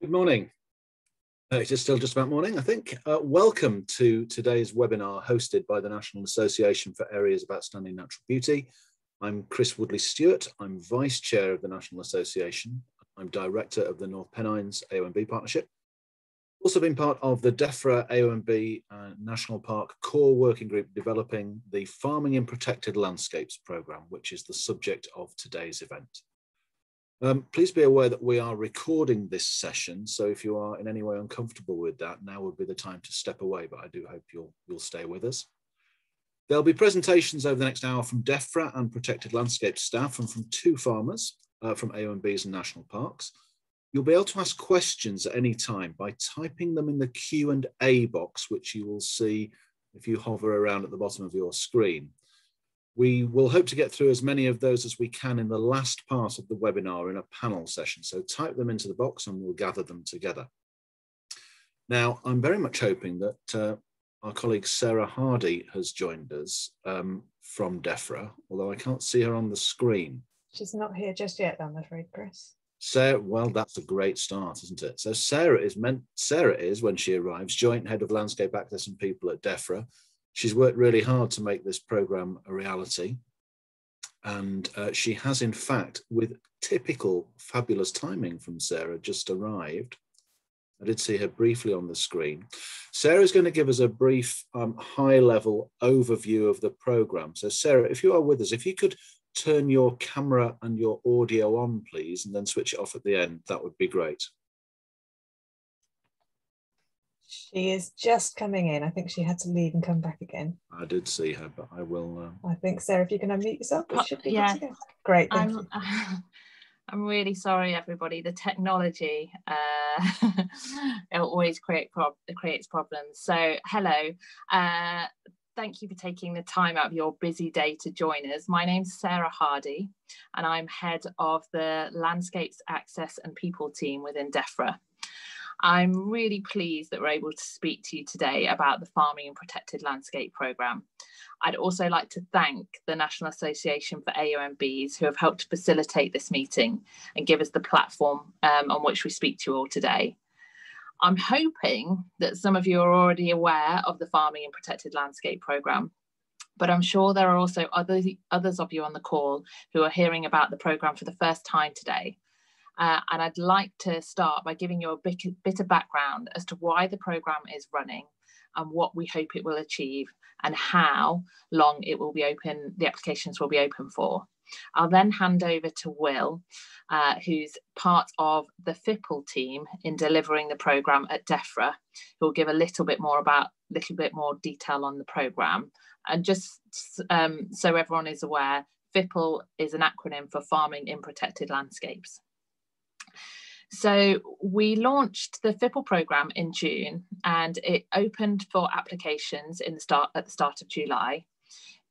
Good morning. Uh, it's still just about morning, I think. Uh, welcome to today's webinar hosted by the National Association for Areas of Outstanding Natural Beauty. I'm Chris Woodley Stewart. I'm Vice Chair of the National Association. I'm Director of the North Pennines AONB Partnership. Also been part of the DEFRA AONB uh, National Park Core Working Group developing the Farming in Protected Landscapes programme, which is the subject of today's event. Um, please be aware that we are recording this session, so if you are in any way uncomfortable with that, now would be the time to step away, but I do hope you'll, you'll stay with us. There'll be presentations over the next hour from DEFRA and Protected Landscape staff and from two farmers uh, from AONBs and National Parks. You'll be able to ask questions at any time by typing them in the Q&A box, which you will see if you hover around at the bottom of your screen. We will hope to get through as many of those as we can in the last part of the webinar in a panel session. So type them into the box and we'll gather them together. Now, I'm very much hoping that uh, our colleague Sarah Hardy has joined us um, from DEFRA, although I can't see her on the screen. She's not here just yet, I'm afraid, Chris. Sarah, well, that's a great start, isn't it? So Sarah is meant Sarah is, when she arrives, joint head of landscape access and people at DEFRA, She's worked really hard to make this program a reality. And uh, she has, in fact, with typical fabulous timing from Sarah, just arrived. I did see her briefly on the screen. Sarah's going to give us a brief um, high level overview of the program. So Sarah, if you are with us, if you could turn your camera and your audio on, please, and then switch it off at the end, that would be great. She is just coming in. I think she had to leave and come back again. I did see her, but I will. Uh... I think Sarah, if you can unmute yourself, it should be yeah. Great. I'm, I'm really sorry, everybody. The technology uh, it always create prob creates problems. So, hello. Uh, thank you for taking the time out of your busy day to join us. My name's Sarah Hardy, and I'm head of the Landscapes Access and People team within DEFRA. I'm really pleased that we're able to speak to you today about the Farming and Protected Landscape Programme. I'd also like to thank the National Association for AONBs who have helped facilitate this meeting and give us the platform um, on which we speak to you all today. I'm hoping that some of you are already aware of the Farming and Protected Landscape Programme, but I'm sure there are also other, others of you on the call who are hearing about the programme for the first time today. Uh, and I'd like to start by giving you a bit, bit of background as to why the programme is running and what we hope it will achieve and how long it will be open, the applications will be open for. I'll then hand over to Will, uh, who's part of the FIPL team in delivering the programme at DEFRA, who will give a little bit more about, little bit more detail on the programme. And just um, so everyone is aware, FIPL is an acronym for Farming in Protected Landscapes. So we launched the FIPL program in June and it opened for applications in the start at the start of July.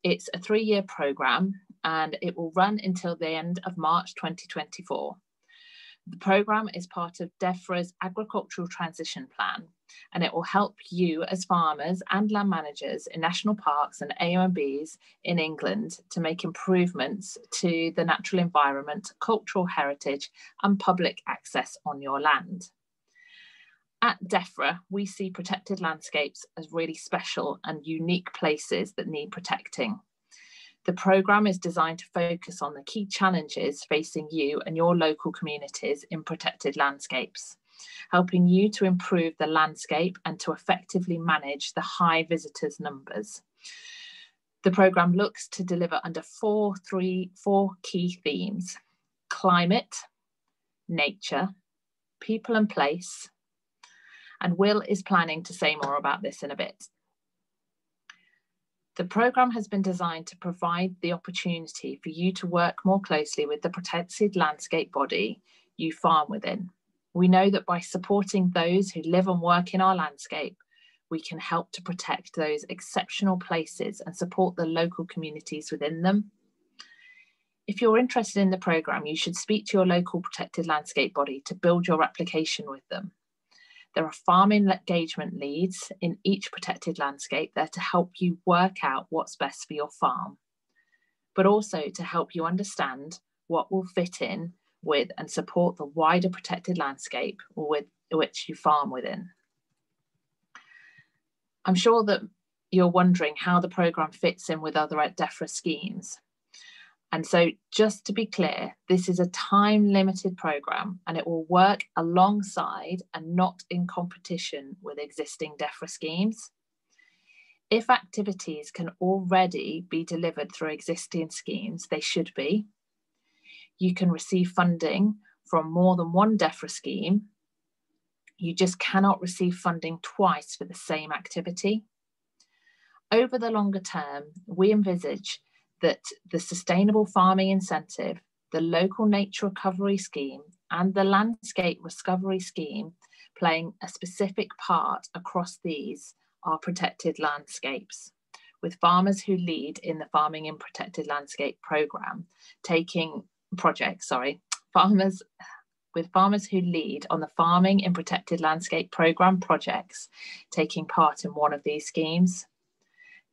It's a three-year program and it will run until the end of March 2024. The programme is part of DEFRA's Agricultural Transition Plan, and it will help you as farmers and land managers in national parks and AONBs in England to make improvements to the natural environment, cultural heritage, and public access on your land. At DEFRA, we see protected landscapes as really special and unique places that need protecting. The programme is designed to focus on the key challenges facing you and your local communities in protected landscapes, helping you to improve the landscape and to effectively manage the high visitors numbers. The programme looks to deliver under four, three, four key themes climate, nature, people and place. And Will is planning to say more about this in a bit. The programme has been designed to provide the opportunity for you to work more closely with the protected landscape body you farm within. We know that by supporting those who live and work in our landscape, we can help to protect those exceptional places and support the local communities within them. If you're interested in the programme, you should speak to your local protected landscape body to build your application with them. There are farming engagement leads in each protected landscape there to help you work out what's best for your farm, but also to help you understand what will fit in with and support the wider protected landscape with which you farm within. I'm sure that you're wondering how the programme fits in with other DEFRA schemes. And so, just to be clear, this is a time limited programme and it will work alongside and not in competition with existing DEFRA schemes. If activities can already be delivered through existing schemes, they should be. You can receive funding from more than one DEFRA scheme. You just cannot receive funding twice for the same activity. Over the longer term, we envisage that the Sustainable Farming Incentive, the Local Nature Recovery Scheme, and the Landscape Recovery Scheme playing a specific part across these are protected landscapes, with farmers who lead in the Farming in Protected Landscape programme taking projects, sorry, farmers with farmers who lead on the Farming in Protected Landscape programme projects taking part in one of these schemes.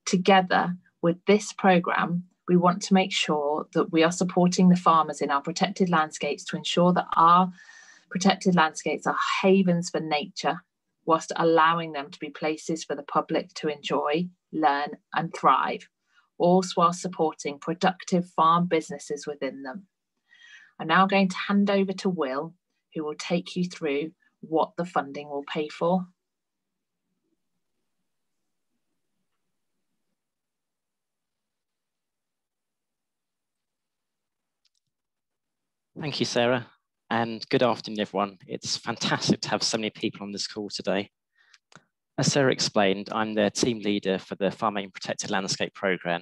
Together with this programme, we want to make sure that we are supporting the farmers in our protected landscapes to ensure that our protected landscapes are havens for nature whilst allowing them to be places for the public to enjoy, learn and thrive, also while supporting productive farm businesses within them. I'm now going to hand over to Will, who will take you through what the funding will pay for. Thank you, Sarah, and good afternoon, everyone. It's fantastic to have so many people on this call today. As Sarah explained, I'm the team leader for the Farming Protected Landscape Programme,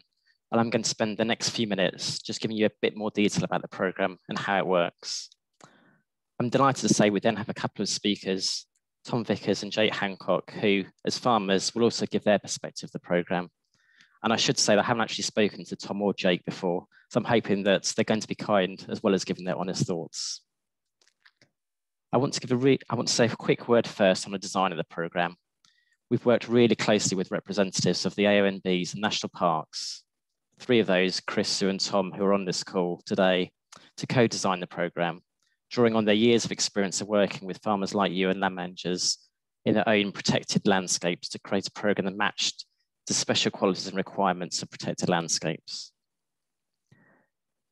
and I'm going to spend the next few minutes just giving you a bit more detail about the programme and how it works. I'm delighted to say we then have a couple of speakers, Tom Vickers and Jake Hancock, who, as farmers, will also give their perspective of the programme. And I should say that I haven't actually spoken to Tom or Jake before, so I'm hoping that they're going to be kind as well as giving their honest thoughts. I want to give a re I want to say a quick word first on the design of the programme. We've worked really closely with representatives of the AONBs and national parks, three of those, Chris, Sue and Tom, who are on this call today, to co-design the programme, drawing on their years of experience of working with farmers like you and land managers in their own protected landscapes to create a programme that matched the special qualities and requirements of protected landscapes.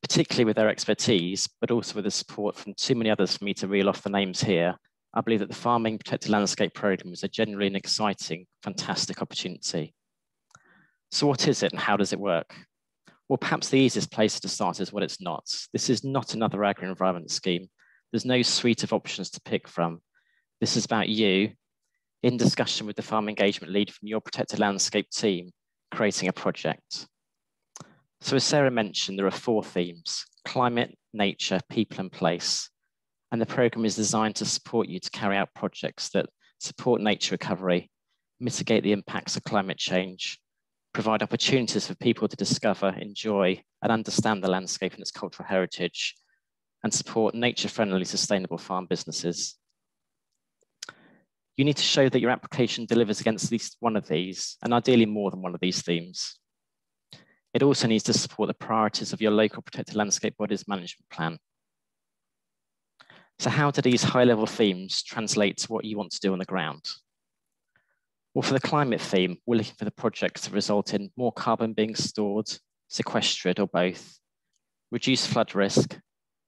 Particularly with their expertise, but also with the support from too many others for me to reel off the names here, I believe that the Farming Protected Landscape Programme is a genuinely an exciting, fantastic opportunity. So what is it and how does it work? Well, perhaps the easiest place to start is what it's not. This is not another agri-environment scheme. There's no suite of options to pick from. This is about you in discussion with the farm engagement lead from your protected landscape team, creating a project. So as Sarah mentioned, there are four themes, climate, nature, people and place. And the program is designed to support you to carry out projects that support nature recovery, mitigate the impacts of climate change, provide opportunities for people to discover, enjoy, and understand the landscape and its cultural heritage, and support nature-friendly, sustainable farm businesses you need to show that your application delivers against at least one of these, and ideally more than one of these themes. It also needs to support the priorities of your local protected landscape bodies management plan. So how do these high level themes translate to what you want to do on the ground? Well, for the climate theme, we're looking for the project to result in more carbon being stored, sequestered, or both, reduce flood risk,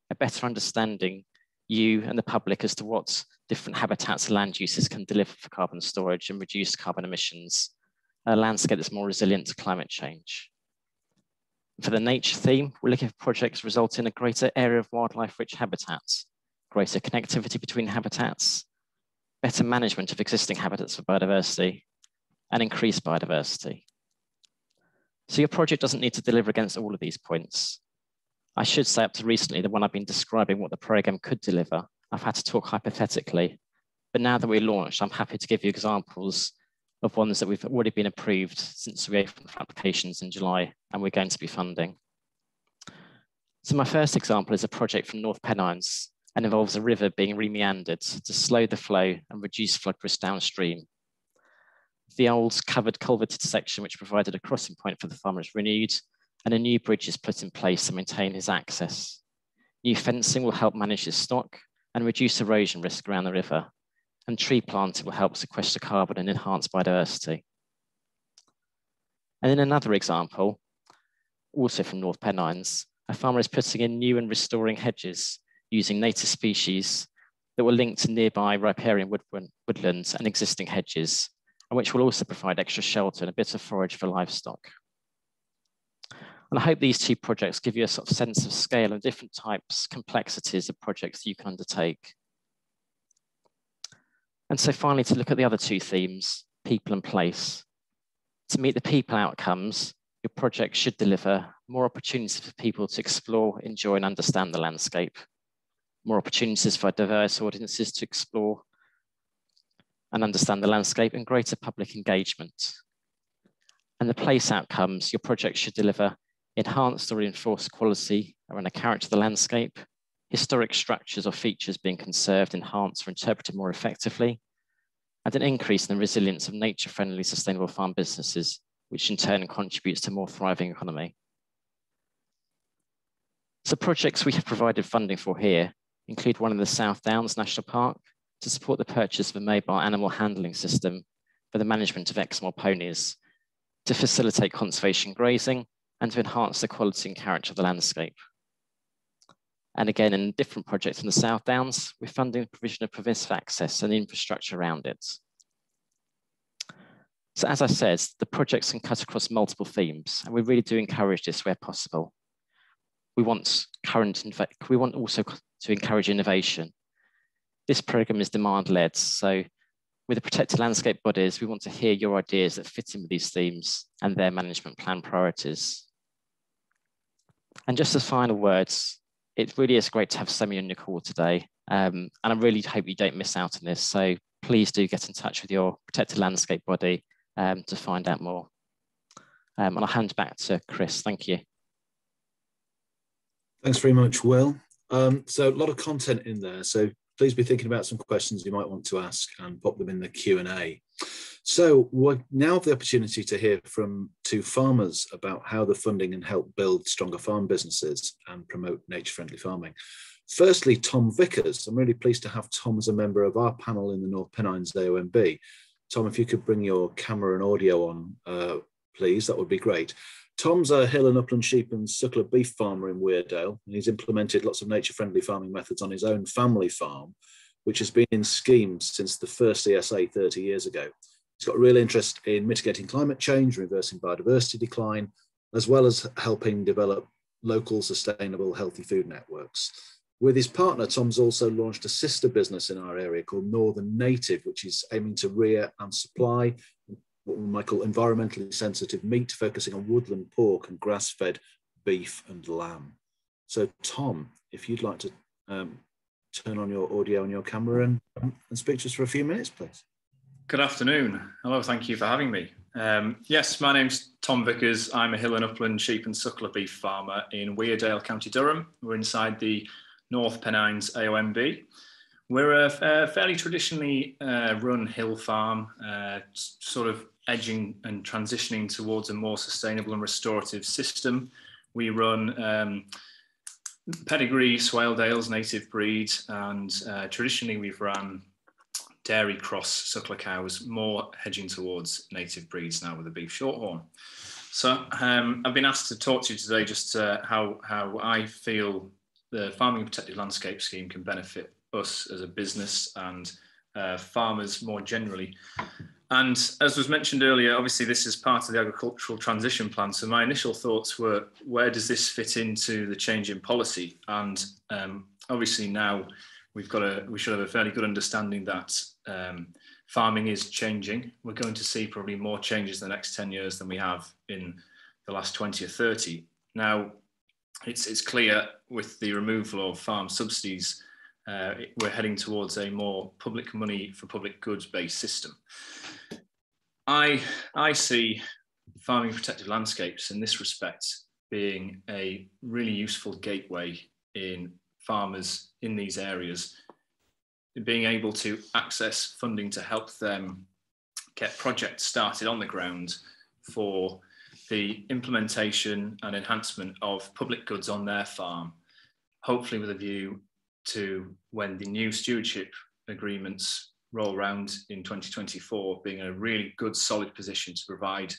a better understanding you and the public as to what different habitats and land uses can deliver for carbon storage and reduce carbon emissions, a landscape that's more resilient to climate change. For the nature theme, we're looking for projects result in a greater area of wildlife-rich habitats, greater connectivity between habitats, better management of existing habitats for biodiversity, and increased biodiversity. So your project doesn't need to deliver against all of these points. I should say up to recently the one I've been describing what the program could deliver, I've had to talk hypothetically. But now that we're launched, I'm happy to give you examples of ones that we've already been approved since we opened for applications in July and we're going to be funding. So my first example is a project from North Pennines and involves a river being remeandered to slow the flow and reduce flood risk downstream. The old covered culverted section, which provided a crossing point for the farmer, is renewed and a new bridge is put in place to maintain his access. New fencing will help manage his stock and reduce erosion risk around the river. And tree planting will help sequester carbon and enhance biodiversity. And in another example, also from North Pennines, a farmer is putting in new and restoring hedges using native species that will link to nearby riparian woodlands and existing hedges, and which will also provide extra shelter and a bit of forage for livestock. And I hope these two projects give you a sort of sense of scale and different types, complexities of projects you can undertake. And so finally, to look at the other two themes, people and place. To meet the people outcomes, your project should deliver more opportunities for people to explore, enjoy, and understand the landscape, more opportunities for diverse audiences to explore and understand the landscape, and greater public engagement. And the place outcomes, your project should deliver enhanced or reinforced quality around a character of the landscape, historic structures or features being conserved, enhanced, or interpreted more effectively, and an increase in the resilience of nature-friendly sustainable farm businesses, which in turn contributes to a more thriving economy. So projects we have provided funding for here include one in the South Downs National Park to support the purchase of a mobile animal handling system for the management of Exmoor ponies to facilitate conservation grazing and to enhance the quality and character of the landscape. And again, in different projects in the South Downs, we're funding the provision of permissive access and infrastructure around it. So as I said, the projects can cut across multiple themes, and we really do encourage this where possible. We want current, we want also to encourage innovation. This program is demand-led, so with the protected landscape bodies, we want to hear your ideas that fit in with these themes and their management plan priorities. And just as final words, it really is great to have Semi on your call today. Um, and I really hope you don't miss out on this. So please do get in touch with your protected landscape body um, to find out more. Um, and I'll hand back to Chris. Thank you. Thanks very much, Will. Um, so a lot of content in there. So please be thinking about some questions you might want to ask and pop them in the Q&A. So we now have the opportunity to hear from two farmers about how the funding can help build stronger farm businesses and promote nature-friendly farming. Firstly, Tom Vickers. I'm really pleased to have Tom as a member of our panel in the North Pennines AONB. Tom, if you could bring your camera and audio on, uh, please, that would be great. Tom's a hill and upland sheep and suckler beef farmer in Weardale, and he's implemented lots of nature-friendly farming methods on his own family farm, which has been in schemes since the first ESA 30 years ago. He's got a real interest in mitigating climate change, reversing biodiversity decline, as well as helping develop local, sustainable, healthy food networks. With his partner, Tom's also launched a sister business in our area called Northern Native, which is aiming to rear and supply what we might call environmentally sensitive meat, focusing on woodland pork and grass-fed beef and lamb. So Tom, if you'd like to um, turn on your audio and your camera and, and speak to us for a few minutes, please. Good afternoon. Hello, thank you for having me. Um, yes, my name's Tom Vickers. I'm a hill and upland sheep and suckler beef farmer in Weardale, County Durham. We're inside the North Pennines AONB. We're a, a fairly traditionally uh, run hill farm, uh, sort of edging and transitioning towards a more sustainable and restorative system. We run um, pedigree Swaledales native breed, and uh, traditionally we've run dairy cross suckler cows, more hedging towards native breeds now with the beef shorthorn. So um, I've been asked to talk to you today just uh, how, how I feel the Farming Protected Landscape Scheme can benefit us as a business and uh, farmers more generally. And as was mentioned earlier, obviously this is part of the agricultural transition plan. So my initial thoughts were, where does this fit into the change in policy? And um, obviously now we've got a, we should have a fairly good understanding that um, farming is changing. We're going to see probably more changes in the next 10 years than we have in the last 20 or 30. Now, it's, it's clear with the removal of farm subsidies, uh, we're heading towards a more public money for public goods based system. I, I see farming protected landscapes in this respect being a really useful gateway in farmers in these areas being able to access funding to help them get projects started on the ground for the implementation and enhancement of public goods on their farm hopefully with a view to when the new stewardship agreements roll around in 2024 being in a really good solid position to provide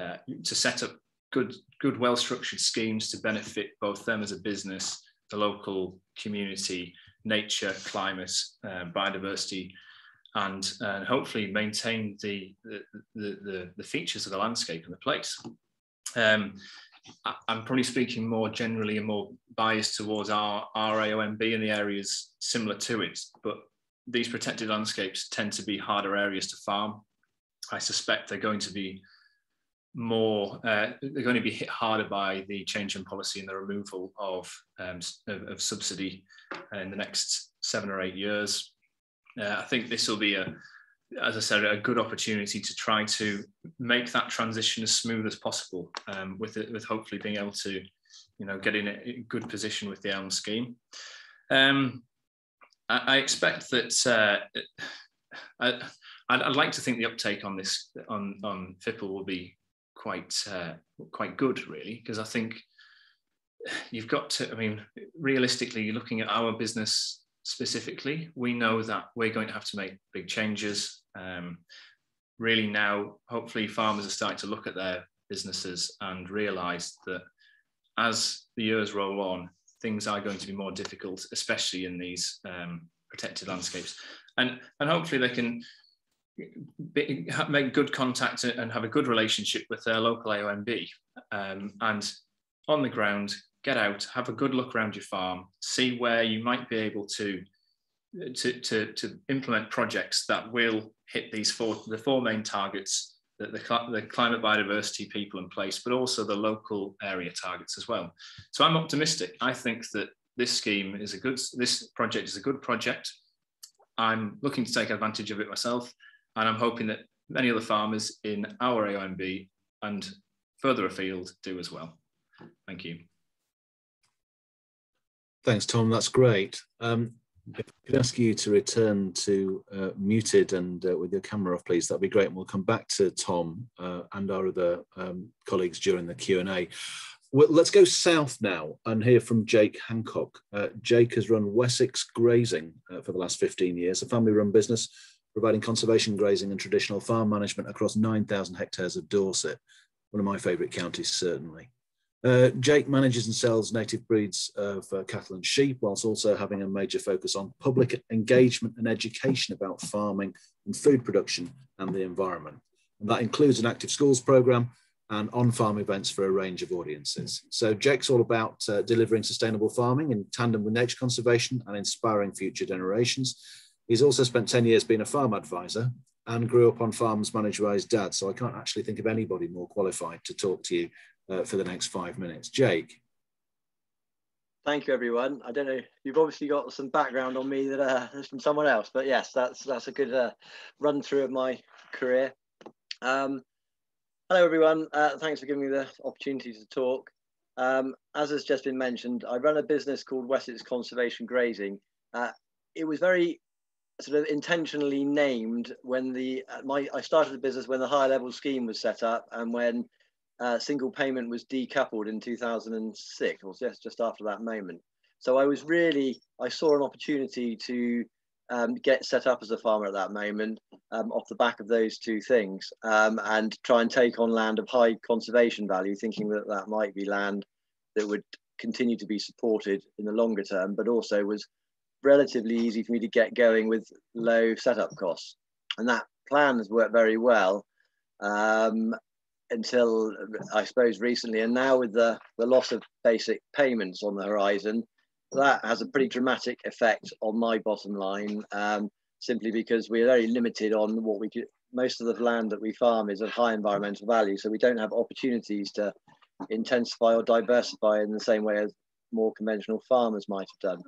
uh, to set up good good well structured schemes to benefit both them as a business the local community nature climate uh, biodiversity and hopefully maintain the the, the the features of the landscape and the place. Um, I'm probably speaking more generally and more biased towards our, our AONB and the areas similar to it, but these protected landscapes tend to be harder areas to farm. I suspect they're going to be more, uh, they're going to be hit harder by the change in policy and the removal of, um, of, of, subsidy in the next seven or eight years. Uh, I think this will be a, as I said, a good opportunity to try to make that transition as smooth as possible, um, with it, with hopefully being able to, you know, get in a good position with the ELM scheme. Um, I, I, expect that uh, I, I'd, like to think the uptake on this on on FIPL will be quite uh, quite good, really, because I think you've got to. I mean, realistically, looking at our business specifically, we know that we're going to have to make big changes. Um, really now, hopefully farmers are starting to look at their businesses and realize that as the years roll on, things are going to be more difficult, especially in these um, protected landscapes. And, and hopefully they can be, make good contact and have a good relationship with their local AONB um, and on the ground get out, have a good look around your farm, see where you might be able to to, to, to implement projects that will hit these four the four main targets that the, the climate biodiversity people in place, but also the local area targets as well. So I'm optimistic. I think that this scheme is a good, this project is a good project. I'm looking to take advantage of it myself, and I'm hoping that many other farmers in our AONB and further afield do as well. Thank you. Thanks, Tom. That's great. Um, could ask you to return to uh, muted and uh, with your camera off, please, that'd be great. And we'll come back to Tom uh, and our other um, colleagues during the Q&A. Well, let's go south now and hear from Jake Hancock. Uh, Jake has run Wessex Grazing uh, for the last 15 years, a family-run business providing conservation grazing and traditional farm management across 9,000 hectares of Dorset, one of my favourite counties, certainly. Uh, Jake manages and sells native breeds of uh, cattle and sheep, whilst also having a major focus on public engagement and education about farming and food production and the environment. And that includes an active schools program and on-farm events for a range of audiences. So Jake's all about uh, delivering sustainable farming in tandem with nature conservation and inspiring future generations. He's also spent 10 years being a farm advisor and grew up on farms managed by his dad. So I can't actually think of anybody more qualified to talk to you uh, for the next five minutes. Jake. Thank you, everyone. I don't know. You've obviously got some background on me that uh, is from someone else, but yes, that's that's a good uh, run through of my career. Um, hello, everyone. Uh, thanks for giving me the opportunity to talk. Um, as has just been mentioned, I run a business called Wessex Conservation Grazing. Uh, it was very sort of intentionally named when the uh, my I started the business when the higher level scheme was set up and when uh, single payment was decoupled in 2006 or just, just after that moment. So I was really, I saw an opportunity to um, get set up as a farmer at that moment um, off the back of those two things um, and try and take on land of high conservation value, thinking that that might be land that would continue to be supported in the longer term, but also was relatively easy for me to get going with low setup costs. And that plan has worked very well. Um, until I suppose recently, and now with the, the loss of basic payments on the horizon, that has a pretty dramatic effect on my bottom line. Um, simply because we're very limited on what we could. Most of the land that we farm is of high environmental value, so we don't have opportunities to intensify or diversify in the same way as more conventional farmers might have done.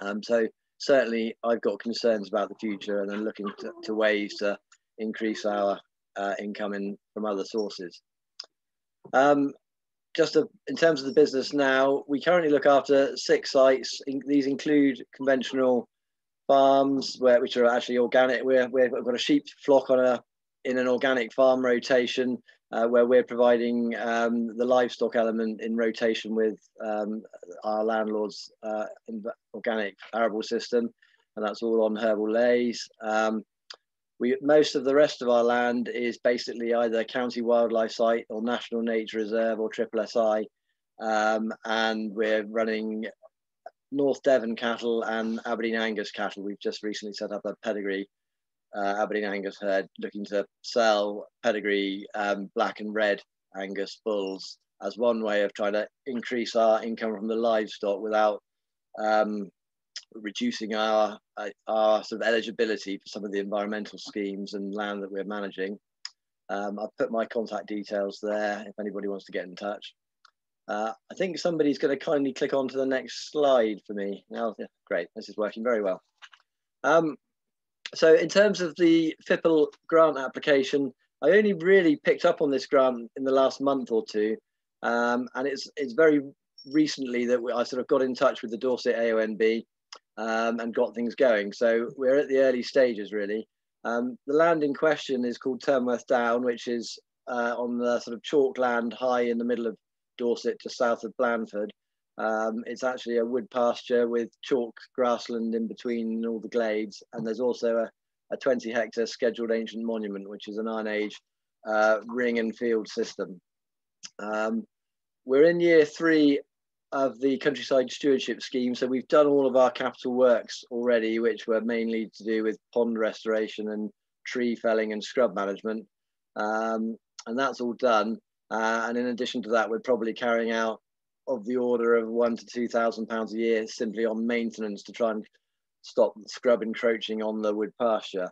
Um, so certainly, I've got concerns about the future, and I'm looking to, to ways to increase our uh, income in, from other sources. Um, just a, in terms of the business now, we currently look after six sites. In, these include conventional farms, where, which are actually organic. We're, we've got a sheep flock on a in an organic farm rotation. uh, where we're providing um, the livestock element in rotation with um, our landlord's uh, organic arable system, and that's all on herbal leys. Um, we, most of the rest of our land is basically either county wildlife site or national nature reserve or triple SI, um, and we're running North Devon cattle and Aberdeen Angus cattle. We've just recently set up a pedigree uh, Aberdeen Angus herd looking to sell pedigree um, black and red Angus bulls as one way of trying to increase our income from the livestock without um, reducing our uh, our sort of eligibility for some of the environmental schemes and land that we're managing. Um, I've put my contact details there if anybody wants to get in touch. Uh, I think somebody's going to kindly click on to the next slide for me. Now, yeah, great, this is working very well. Um, so in terms of the FIPL grant application, I only really picked up on this grant in the last month or two. Um, and it's, it's very recently that we, I sort of got in touch with the Dorset AONB um, and got things going. So we're at the early stages really. Um, the land in question is called Turnworth Down, which is uh, on the sort of chalk land high in the middle of Dorset to south of Blandford. Um, it's actually a wood pasture with chalk grassland in between all the glades, and there's also a, a 20 hectare scheduled ancient monument, which is an Iron Age uh, ring and field system. Um, we're in year three of the countryside stewardship scheme, so we've done all of our capital works already, which were mainly to do with pond restoration and tree felling and scrub management, um, and that's all done. Uh, and in addition to that, we're probably carrying out of the order of one to two thousand pounds a year simply on maintenance to try and stop scrub encroaching on the wood pasture.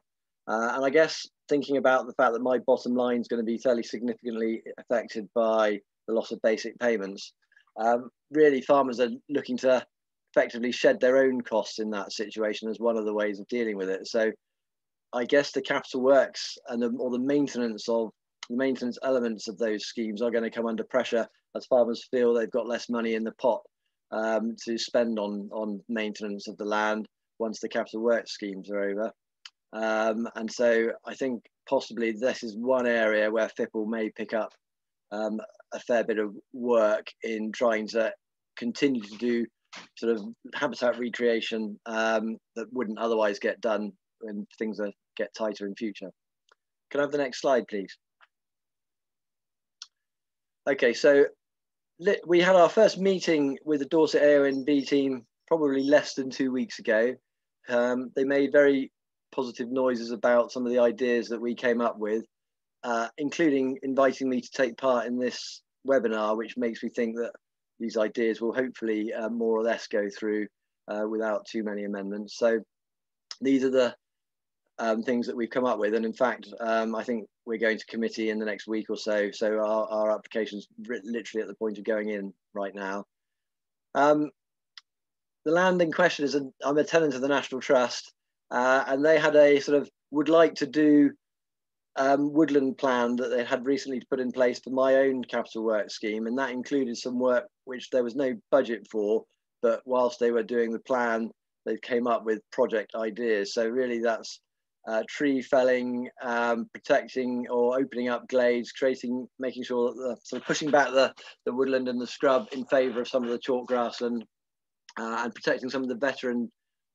Uh, and I guess thinking about the fact that my bottom line is going to be fairly significantly affected by the loss of basic payments, um, really farmers are looking to effectively shed their own costs in that situation as one of the ways of dealing with it. So I guess the capital works and the, or the maintenance of the maintenance elements of those schemes are going to come under pressure as farmers feel they've got less money in the pot um, to spend on on maintenance of the land once the capital works schemes are over. Um, and so I think possibly this is one area where FIPL may pick up um, a fair bit of work in trying to continue to do sort of habitat recreation um, that wouldn't otherwise get done when things are, get tighter in future. Can I have the next slide, please? Okay, so we had our first meeting with the Dorset AONB team probably less than two weeks ago. Um, they made very positive noises about some of the ideas that we came up with, uh, including inviting me to take part in this webinar, which makes me think that these ideas will hopefully uh, more or less go through uh, without too many amendments. So these are the um, things that we've come up with. And in fact, um, I think we're going to committee in the next week or so. So our, our application's literally at the point of going in right now. Um, the land in question is, a, I'm a tenant of the National Trust, uh, and they had a sort of would like to do um, woodland plan that they had recently put in place for my own capital work scheme, and that included some work which there was no budget for, but whilst they were doing the plan, they came up with project ideas. So really, that's uh, tree felling, um, protecting or opening up glades, creating, making sure that the sort of pushing back the, the woodland and the scrub in favour of some of the chalk grassland, uh, and protecting some of the veteran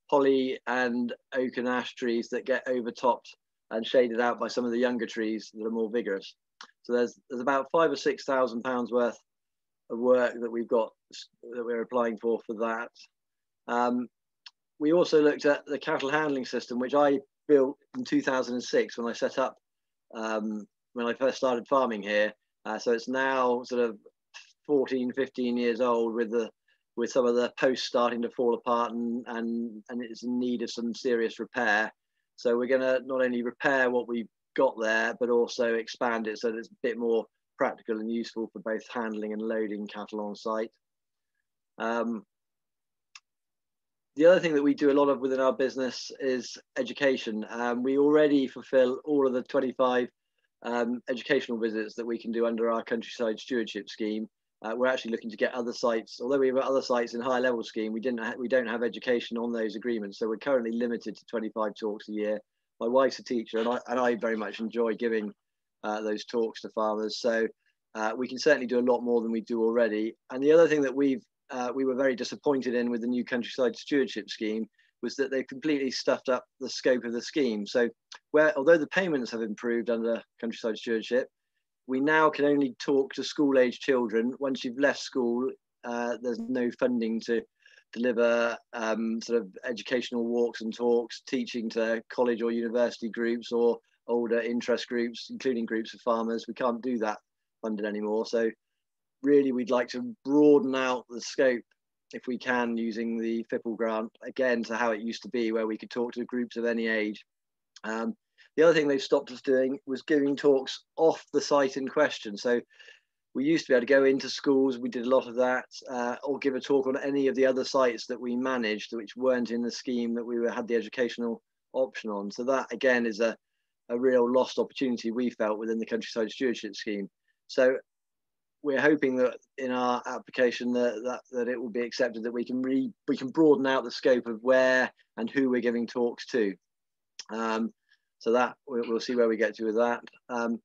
holly and oak and ash trees that get overtopped and shaded out by some of the younger trees that are more vigorous. So there's there's about five or six thousand pounds worth of work that we've got that we're applying for for that. Um, we also looked at the cattle handling system, which I built in 2006 when I set up um, when I first started farming here. Uh, so it's now sort of 14, 15 years old with the with some of the posts starting to fall apart and and and it's in need of some serious repair. So we're going to not only repair what we've got there, but also expand it so that it's a bit more practical and useful for both handling and loading cattle on site. Um, the other thing that we do a lot of within our business is education. Um, we already fulfill all of the 25 um, educational visits that we can do under our countryside stewardship scheme. Uh, we're actually looking to get other sites, although we have other sites in high level scheme, we didn't we don't have education on those agreements. So we're currently limited to 25 talks a year. My wife's a teacher and I, and I very much enjoy giving uh, those talks to farmers. So uh, we can certainly do a lot more than we do already. And the other thing that we've uh, we were very disappointed in with the new countryside stewardship scheme was that they completely stuffed up the scope of the scheme. So where although the payments have improved under countryside stewardship, we now can only talk to school age children. Once you've left school, uh, there's no funding to deliver um, sort of educational walks and talks, teaching to college or university groups or older interest groups, including groups of farmers. We can't do that funded anymore. So really we'd like to broaden out the scope if we can using the FIPL grant again to how it used to be where we could talk to groups of any age. Um, the other thing they've stopped us doing was giving talks off the site in question. So we used to be able to go into schools, we did a lot of that, uh, or give a talk on any of the other sites that we managed which weren't in the scheme that we were, had the educational option on. So that again is a, a real lost opportunity we felt within the countryside stewardship scheme. So we're hoping that in our application that, that, that it will be accepted that we can re, we can broaden out the scope of where and who we're giving talks to. Um, so that. We'll, we'll, see where we get to with that. Um,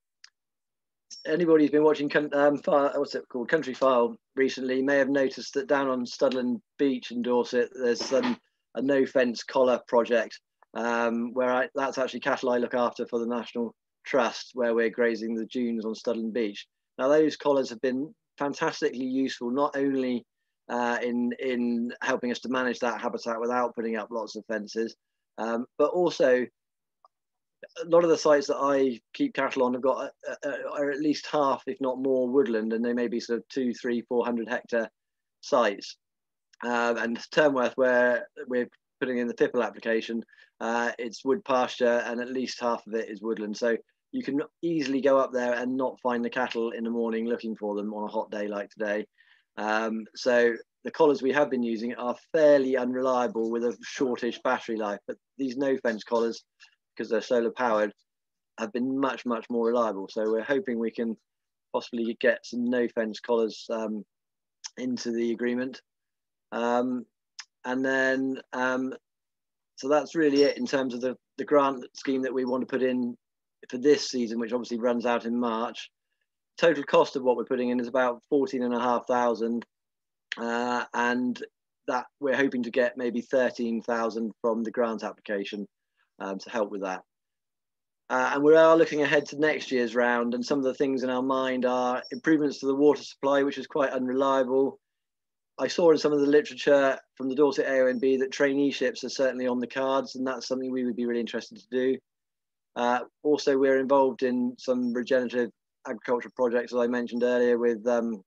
anybody who's been watching um, file, what's it called? Countryfile recently may have noticed that down on Studland Beach in Dorset there's a Nofence collar project um, where I, that's actually cattle I look after for the National Trust where we're grazing the dunes on Studland Beach. Now those collars have been fantastically useful, not only uh, in in helping us to manage that habitat without putting up lots of fences, um, but also a lot of the sites that I keep cattle on have got uh, uh, are at least half, if not more, woodland, and they may be sort of two, three, four hundred hectare sites. And Turnworth, where we're putting in the FIPL application, uh, it's wood pasture, and at least half of it is woodland. So you can easily go up there and not find the cattle in the morning looking for them on a hot day like today. Um, so the collars we have been using are fairly unreliable with a shortish battery life, but these Nofence collars, because they're solar powered, have been much, much more reliable. So we're hoping we can possibly get some Nofence collars um, into the agreement. Um, and then, um, so that's really it in terms of the, the grant scheme that we want to put in for this season, which obviously runs out in March. Total cost of what we're putting in is about fourteen and a half thousand, uh, and that we're hoping to get maybe thirteen thousand from the grant application um, to help with that. Uh, and we are looking ahead to next year's round, and some of the things in our mind are improvements to the water supply, which is quite unreliable. I saw in some of the literature from the Dorset AONB that traineeships are certainly on the cards, and that's something we would be really interested to do. Uh, also, we're involved in some regenerative agricultural projects, as I mentioned earlier, with um,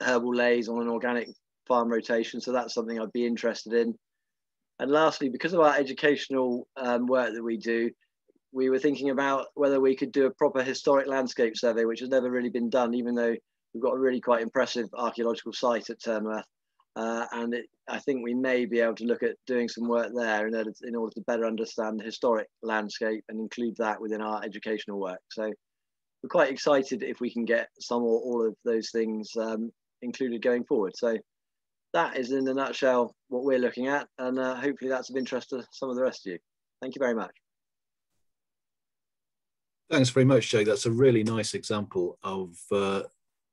herbal leys on an organic farm rotation. So that's something I'd be interested in. And lastly, because of our educational um, work that we do, we were thinking about whether we could do a proper historic landscape survey, which has never really been done, even though we've got a really quite impressive archaeological site at Turnworth. Uh, and it, I think we may be able to look at doing some work there in order, to, in order to better understand the historic landscape and include that within our educational work. So we're quite excited if we can get some or all of those things um, included going forward. So that is in a nutshell what we're looking at and uh, hopefully that's of interest to some of the rest of you. Thank you very much. Thanks very much, Jake. That's a really nice example of uh,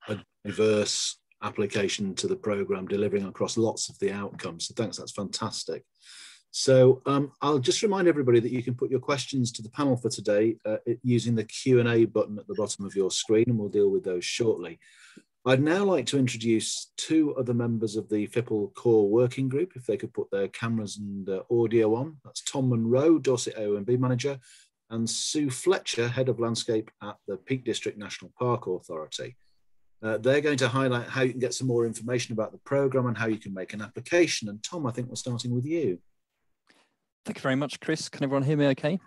a diverse application to the program, delivering across lots of the outcomes. So thanks, that's fantastic. So um, I'll just remind everybody that you can put your questions to the panel for today uh, using the Q&A button at the bottom of your screen, and we'll deal with those shortly. I'd now like to introduce two other members of the FIPL core working group, if they could put their cameras and uh, audio on. That's Tom Munro, Dorset AONB manager, and Sue Fletcher, head of landscape at the Peak District National Park Authority. Uh, they're going to highlight how you can get some more information about the program and how you can make an application. And Tom, I think we're starting with you. Thank you very much, Chris. Can everyone hear me okay?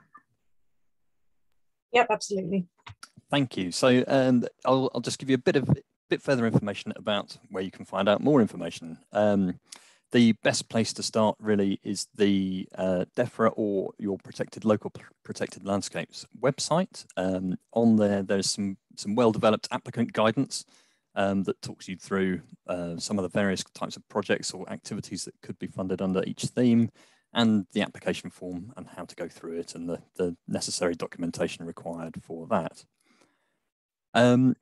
Yep, absolutely. Thank you. So um, I'll, I'll just give you a bit of bit further information about where you can find out more information. Um, the best place to start really is the uh, DEFRA or your protected local protected landscapes website. Um, on there, there's some some well-developed applicant guidance um, that talks you through uh, some of the various types of projects or activities that could be funded under each theme and the application form and how to go through it and the, the necessary documentation required for that. Um,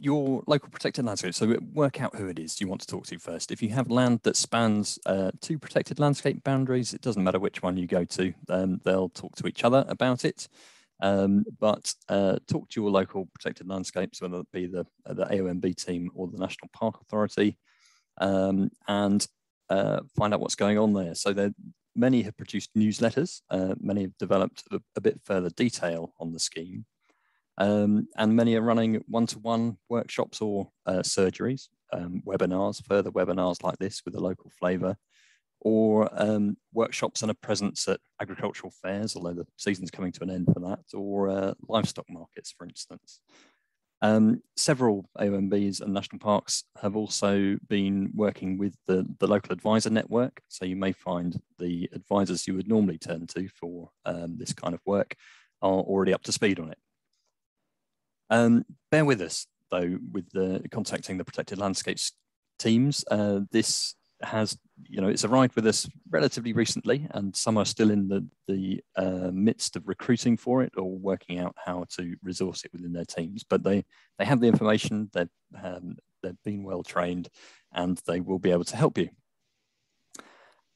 your local protected landscape, so work out who it is you want to talk to first. If you have land that spans uh, two protected landscape boundaries, it doesn't matter which one you go to, um, they'll talk to each other about it. Um, but uh, talk to your local protected landscapes, whether it be the, the AONB team or the National Park Authority, um, and uh, find out what's going on there. So there, many have produced newsletters, uh, many have developed a, a, bit further detail on the scheme, um, and many are running one-to-one workshops or uh, surgeries, um, webinars, further webinars like this with a local flavour, or um, workshops and a presence at agricultural fairs, although the season's coming to an end for that, or uh, livestock markets, for instance. Um, several AONBs and national parks have also been working with the, the local advisor network. So you may find the advisors you would normally turn to for um, this kind of work are already up to speed on it. Um, bear with us though with the contacting the protected landscapes teams. Uh, this has, you know, it's arrived with us relatively recently, and some are still in the the uh, midst of recruiting for it or working out how to resource it within their teams. But they they have the information. They've um, they've been well trained, and they will be able to help you.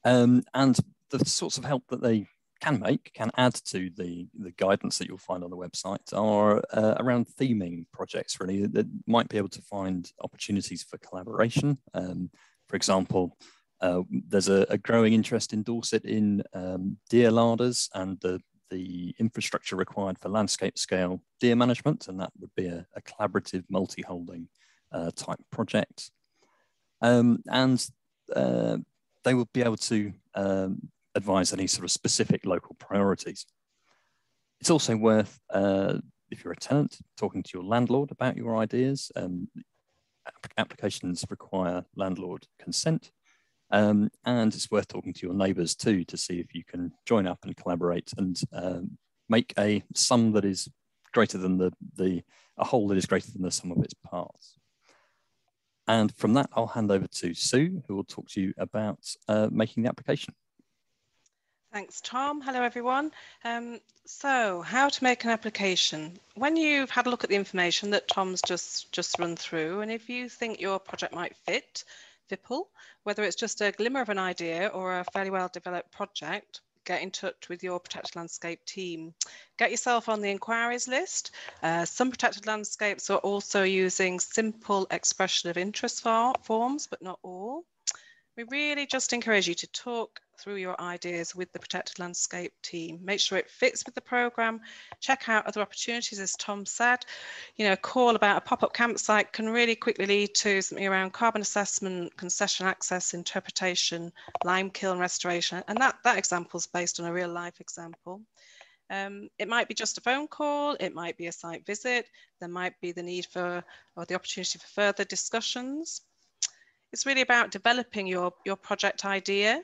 Um, and the sorts of help that they can make, can add to the, the guidance that you'll find on the website are uh, around theming projects, really, that might be able to find opportunities for collaboration. Um, for example, uh, there's a, a, growing interest in Dorset in um, deer larders and the, the infrastructure required for landscape scale deer management, and that would be a, a collaborative multi-holding uh, type project. Um, and uh, they will be able to um, advise any sort of specific local priorities. It's also worth, uh, if you're a tenant, talking to your landlord about your ideas. Um, applications require landlord consent. Um, and it's worth talking to your neighbours too to see if you can join up and collaborate and um, make a sum that is greater than the, the a whole that is greater than the sum of its parts. And from that, I'll hand over to Sue, who will talk to you about uh, making the application. Thanks, Tom. Hello, everyone. Um, so, how to make an application? When you've had a look at the information that Tom's just just run through, and if you think your project might fit FIPL, whether it's just a glimmer of an idea or a fairly well developed project, get in touch with your protected landscape team. Get yourself on the inquiries list. Uh, some protected landscapes are also using simple expression of interest forms, but not all. We really just encourage you to talk through your ideas with the Protected Landscape team. Make sure it fits with the programme. Check out other opportunities, as Tom said. You know, a call about a pop-up campsite can really quickly lead to something around carbon assessment, concession access, interpretation, lime kiln restoration. And that, that example is based on a real life example. Um, it might be just a phone call, it might be a site visit, there might be the need for or the opportunity for further discussions. It's really about developing your, your project idea.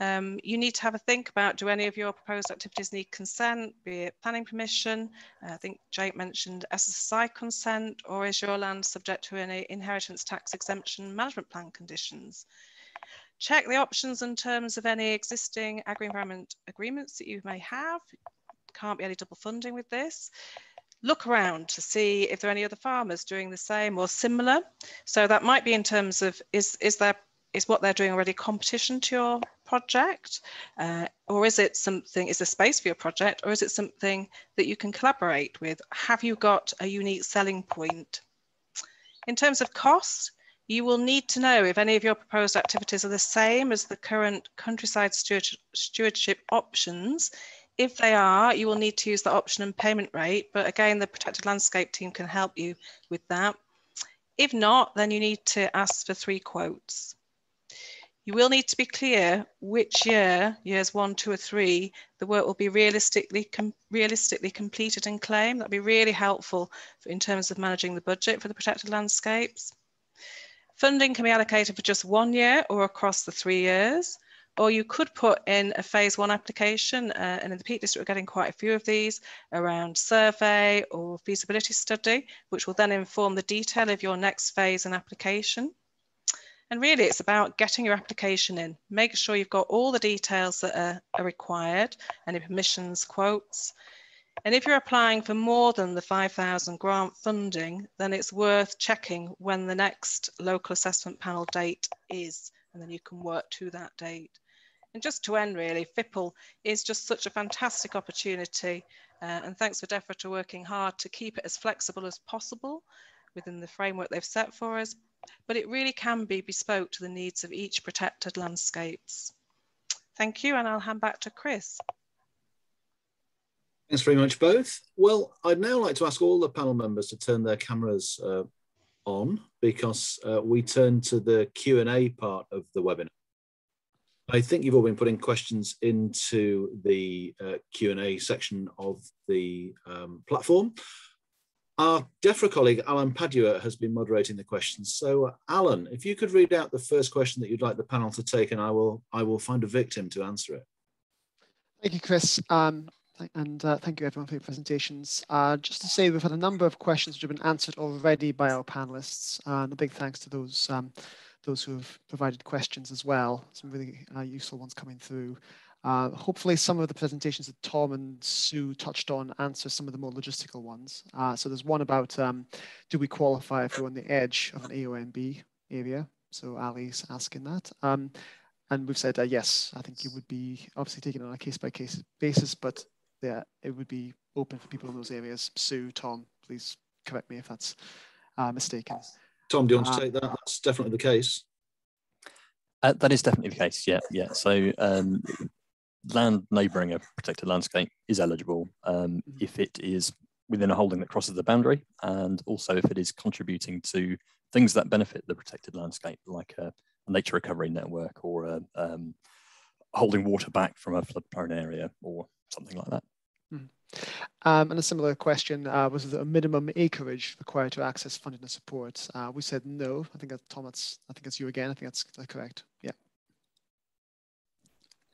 Um, you need to have a think about do any of your proposed activities need consent, be it planning permission? Uh, I think Jake mentioned SSSI consent, or is your land subject to any inheritance tax exemption management plan conditions? Check the options in terms of any existing agri-environment agreements that you may have. Can't be any double funding with this look around to see if there are any other farmers doing the same or similar. So that might be in terms of is is there is what they're doing already competition to your project uh, or is it something is a space for your project or is it something that you can collaborate with have you got a unique selling point in terms of cost you will need to know if any of your proposed activities are the same as the current countryside stewardship options if they are, you will need to use the option and payment rate, but again, the protected landscape team can help you with that. If not, then you need to ask for three quotes. You will need to be clear which year, years one, two, or three, the work will be realistically com realistically completed and claimed. That'd be really helpful in terms of managing the budget for the protected landscapes. Funding can be allocated for just one year or across the three years. Or you could put in a phase one application, uh, and in the Peak District, we're getting quite a few of these around survey or feasibility study, which will then inform the detail of your next phase and application. And really, it's about getting your application in. Make sure you've got all the details that are, are required, any permissions, quotes. And if you're applying for more than the 5,000 grant funding, then it's worth checking when the next local assessment panel date is, and then you can work to that date. And just to end really, FIPL is just such a fantastic opportunity. Uh, and thanks for DEFRA to working hard to keep it as flexible as possible within the framework they've set for us. But it really can be bespoke to the needs of each protected landscapes. Thank you, and I'll hand back to Chris. Thanks very much, both. Well, I'd now like to ask all the panel members to turn their cameras uh, on because uh, we turn to the Q&A part of the webinar. I think you've all been putting questions into the uh, Q&A section of the um, platform. Our DEFRA colleague, Alan Padua, has been moderating the questions. So, uh, Alan, if you could read out the first question that you'd like the panel to take, and I will, I will find a victim to answer it. Thank you, Chris. Um, and uh, thank you everyone for your presentations. Uh, just to say we've had a number of questions which have been answered already by our panelists and a big thanks to those um, those who have provided questions as well. Some really uh, useful ones coming through. Uh, hopefully some of the presentations that Tom and Sue touched on answer some of the more logistical ones. Uh, so there's one about um, do we qualify if we're on the edge of an AONB area? So Ali's asking that. Um, and we've said uh, yes, I think it would be obviously taken on a case by case basis, but yeah, it would be open for people in those areas. Sue, Tom, please correct me if that's uh, mistaken. Tom, do you want to uh, take that? That's definitely the case. Uh, that is definitely the case. Yeah, yeah. So um, land neighbouring a protected landscape is eligible um, mm-hmm. if it is within a holding that crosses the boundary, and also if it is contributing to things that benefit the protected landscape, like a, a nature recovery network or a, um, holding water back from a flood-prone area or something like that. Mm. Um, and a similar question uh, was there a minimum acreage required to access funding and support? Uh, we said no. I think that's Tom. That's, I think it's you again. I think that's, that's correct. Yeah.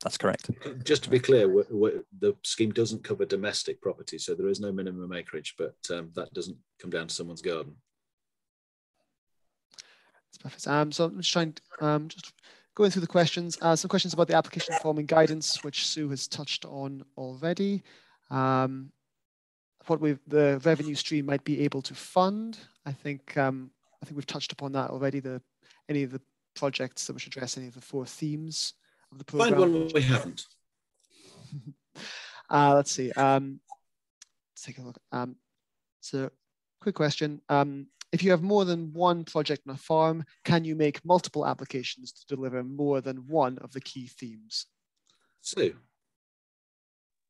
That's correct. Just to be clear, we're, we're, the scheme doesn't cover domestic property, so there is no minimum acreage, but um, that doesn't come down to someone's garden. That's perfect. Um, so I'm just trying, um, just going through the questions. Uh, some questions about the application form and guidance, which Sue has touched on already. Um, what we the revenue stream might be able to fund. I think um, I think we've touched upon that already. The any of the projects that we should address any of the four themes of the program. Find one we haven't. uh, let's see. Um, let's take a look. Um, so, quick question. Um, if you have more than one project on a farm, can you make multiple applications to deliver more than one of the key themes? Sue,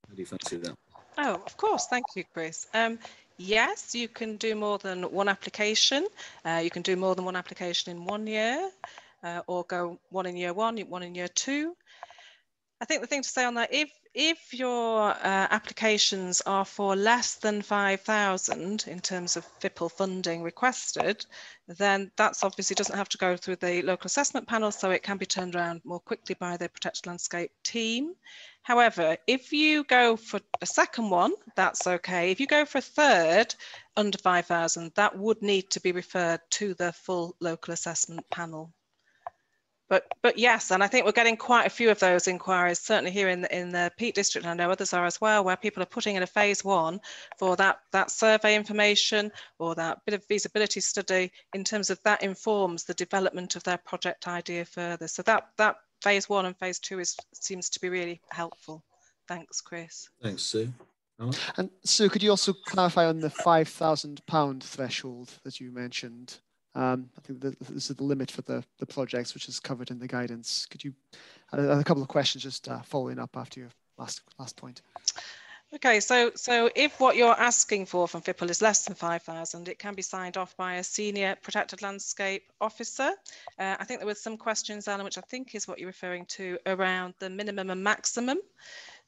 how do you fancy that? Oh, of course. Thank you, Chris. Um, yes, you can do more than one application. Uh, you can do more than one application in one year uh, or go one in year one, one in year two. I think the thing to say on that, if if your uh, applications are for less than 5,000 in terms of FIPL funding requested, then that's obviously doesn't have to go through the local assessment panel, so it can be turned around more quickly by the protected landscape team. However, if you go for a second one, that's okay. If you go for a third under 5,000, that would need to be referred to the full local assessment panel but but yes, and I think we're getting quite a few of those inquiries, certainly here in the, in the Peak District, and I know others are as well, where people are putting in a phase one for that, that survey information or that bit of feasibility study in terms of that informs the development of their project idea further. So that, that phase one and phase two is seems to be really helpful. Thanks, Chris. Thanks, Sue. And Sue, could you also clarify on the £5,000 threshold that you mentioned? Um, I think this is the limit for the, the projects, which is covered in the guidance. Could you, uh, a couple of questions just uh, following up after your last, last point. Okay, so so if what you're asking for from FIPL is less than 5,000, it can be signed off by a senior protected landscape officer. Uh, I think there were some questions, Alan, which I think is what you're referring to around the minimum and maximum.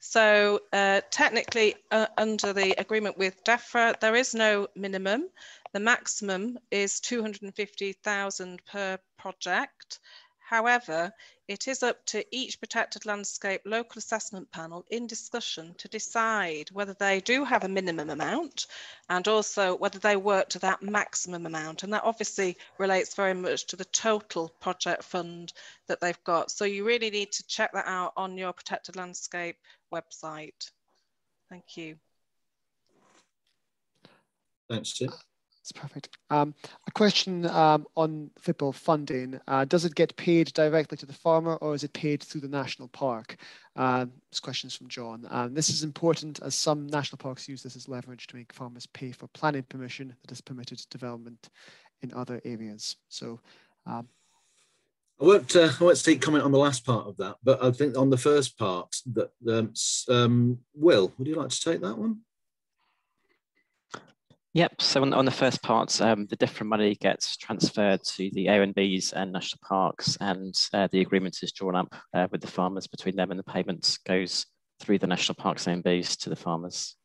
So uh, technically, uh, under the agreement with DEFRA, there is no minimum. The maximum is 250,000 per project. However, it is up to each protected landscape local assessment panel in discussion to decide whether they do have a minimum amount and also whether they work to that maximum amount. And that obviously relates very much to the total project fund that they've got. So you really need to check that out on your protected landscape website. Thank you. Thanks. That's perfect. Um, a question um, on FIPL funding. Uh, does it get paid directly to the farmer or is it paid through the national park? Uh, this question is from John. Um, this is important as some national parks use this as leverage to make farmers pay for planning permission that has permitted development in other areas. So um, I won't, uh, I won't say comment on the last part of that, but I think on the first part that um, Will, would you like to take that one? Yep. So on, on the first part, um, the DEFRA money gets transferred to the ONBs and national parks, and uh, the agreement is drawn up uh, with the farmers between them, and the payment goes through the national parks ONBs to the farmers.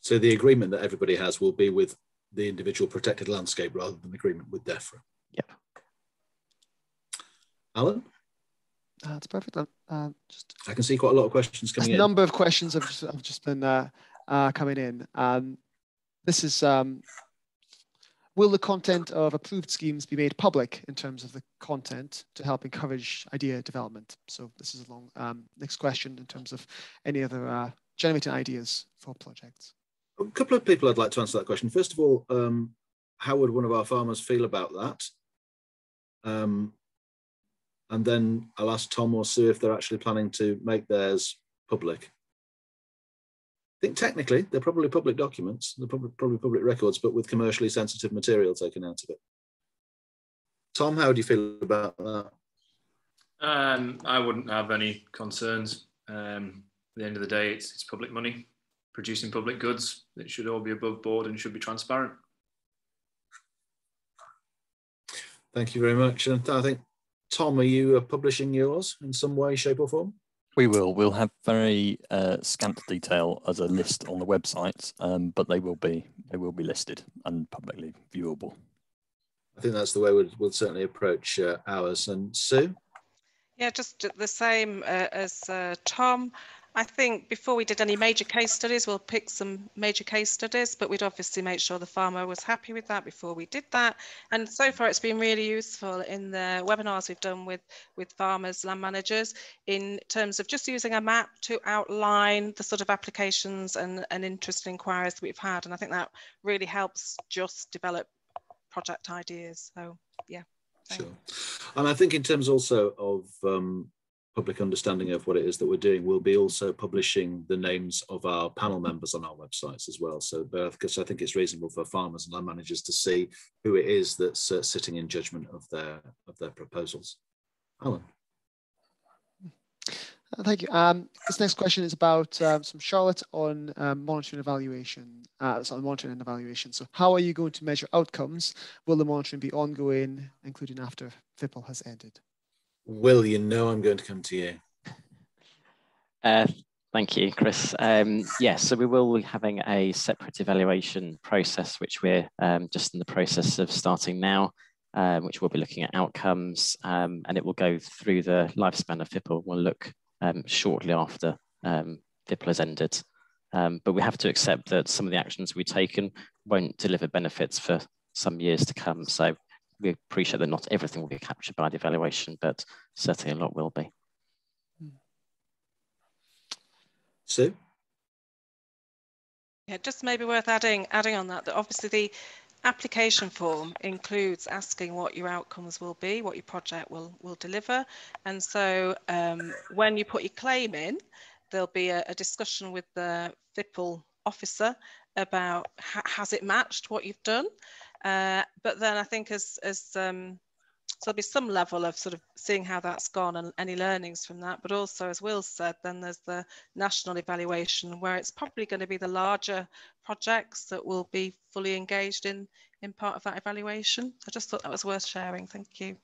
So the agreement that everybody has will be with the individual protected landscape rather than agreement with DEFRA. Yep. Alan? That's perfect. Uh, just I can see quite a lot of questions coming a in. A number of questions have just, have just been uh, uh, coming in. Um, this is, um, will the content of approved schemes be made public in terms of the content to help encourage idea development? So this is a long, um, next question in terms of any other uh, generating ideas for projects. A couple of people I'd like to answer that question. First of all, um, how would one of our farmers feel about that? Um, and then I'll ask Tom or Sue if they're actually planning to make theirs public. I think technically they're probably public documents, they're probably, probably public records, but with commercially sensitive material taken out of it. Tom, how do you feel about that? Um, I wouldn't have any concerns. Um, at the end of the day, it's, it's public money, producing public goods. It should all be above board and should be transparent. Thank you very much. And I think Tom, are you uh, publishing yours in some way, shape, or form? We will. We'll have very uh, scant detail as a list on the website, um, but they will be they will be listed and publicly viewable. I think that's the way we'll, we'll certainly approach uh, ours. And Sue? Yeah, just the same uh, as uh, Tom. I think before we did any major case studies, we'll pick some major case studies, but we'd obviously make sure the farmer was happy with that before we did that. And so far, it's been really useful in the webinars we've done with, with farmers, land managers, in terms of just using a map to outline the sort of applications and, and interest inquiries that we've had. And I think that really helps just develop project ideas. So, yeah. Sure. And I think in terms also of um, public understanding of what it is that we're doing, we'll be also publishing the names of our panel members on our websites as well. So, because I think it's reasonable for farmers and land managers to see who it is that's uh, sitting in judgment of their of their proposals. Alan. Uh, thank you. Um, this next question is about um, some Charlotte on um, monitoring evaluation. Uh, so monitoring and evaluation. So, how are you going to measure outcomes? Will the monitoring be ongoing, including after FIPL has ended? Will, you know I'm going to come to you. Uh, thank you, Chris. Um, yes, yeah, so we will be having a separate evaluation process, which we're um, just in the process of starting now, um, which will be looking at outcomes, um, and it will go through the lifespan of FIPL. We'll look um, shortly after um, FIPL has ended. but we have to accept that some of the actions we've taken won't deliver benefits for some years to come. So we appreciate that not everything will be captured by the evaluation, but certainly a lot will be. Sue? Yeah, just maybe worth adding adding on that that obviously the application form includes asking what your outcomes will be, what your project will will deliver, and so um, when you put your claim in, there'll be a, a discussion with the FIPL officer about ha has it matched what you've done, uh, but then I think as, as um, so there'll be some level of sort of seeing how that's gone and any learnings from that. But also, as Will said, then there's the national evaluation where it's probably going to be the larger projects that will be fully engaged in in part of that evaluation. I just thought that was worth sharing. Thank you.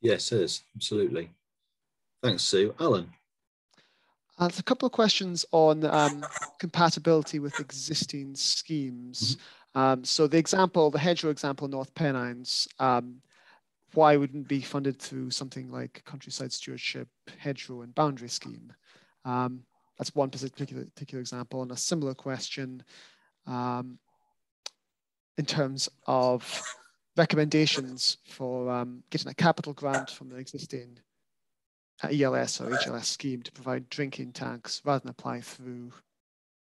Yes, it is absolutely. Thanks, Sue. Alan. Uh, there's a couple of questions on um, compatibility with existing schemes. Mm -hmm. Um, so the example, the hedgerow example, North Pennines, um, why wouldn't be funded through something like countryside stewardship, hedgerow and boundary scheme? Um, that's one particular, particular example. And a similar question um, in terms of recommendations for um, getting a capital grant from the existing ELS or HLS scheme to provide drinking tanks rather than apply through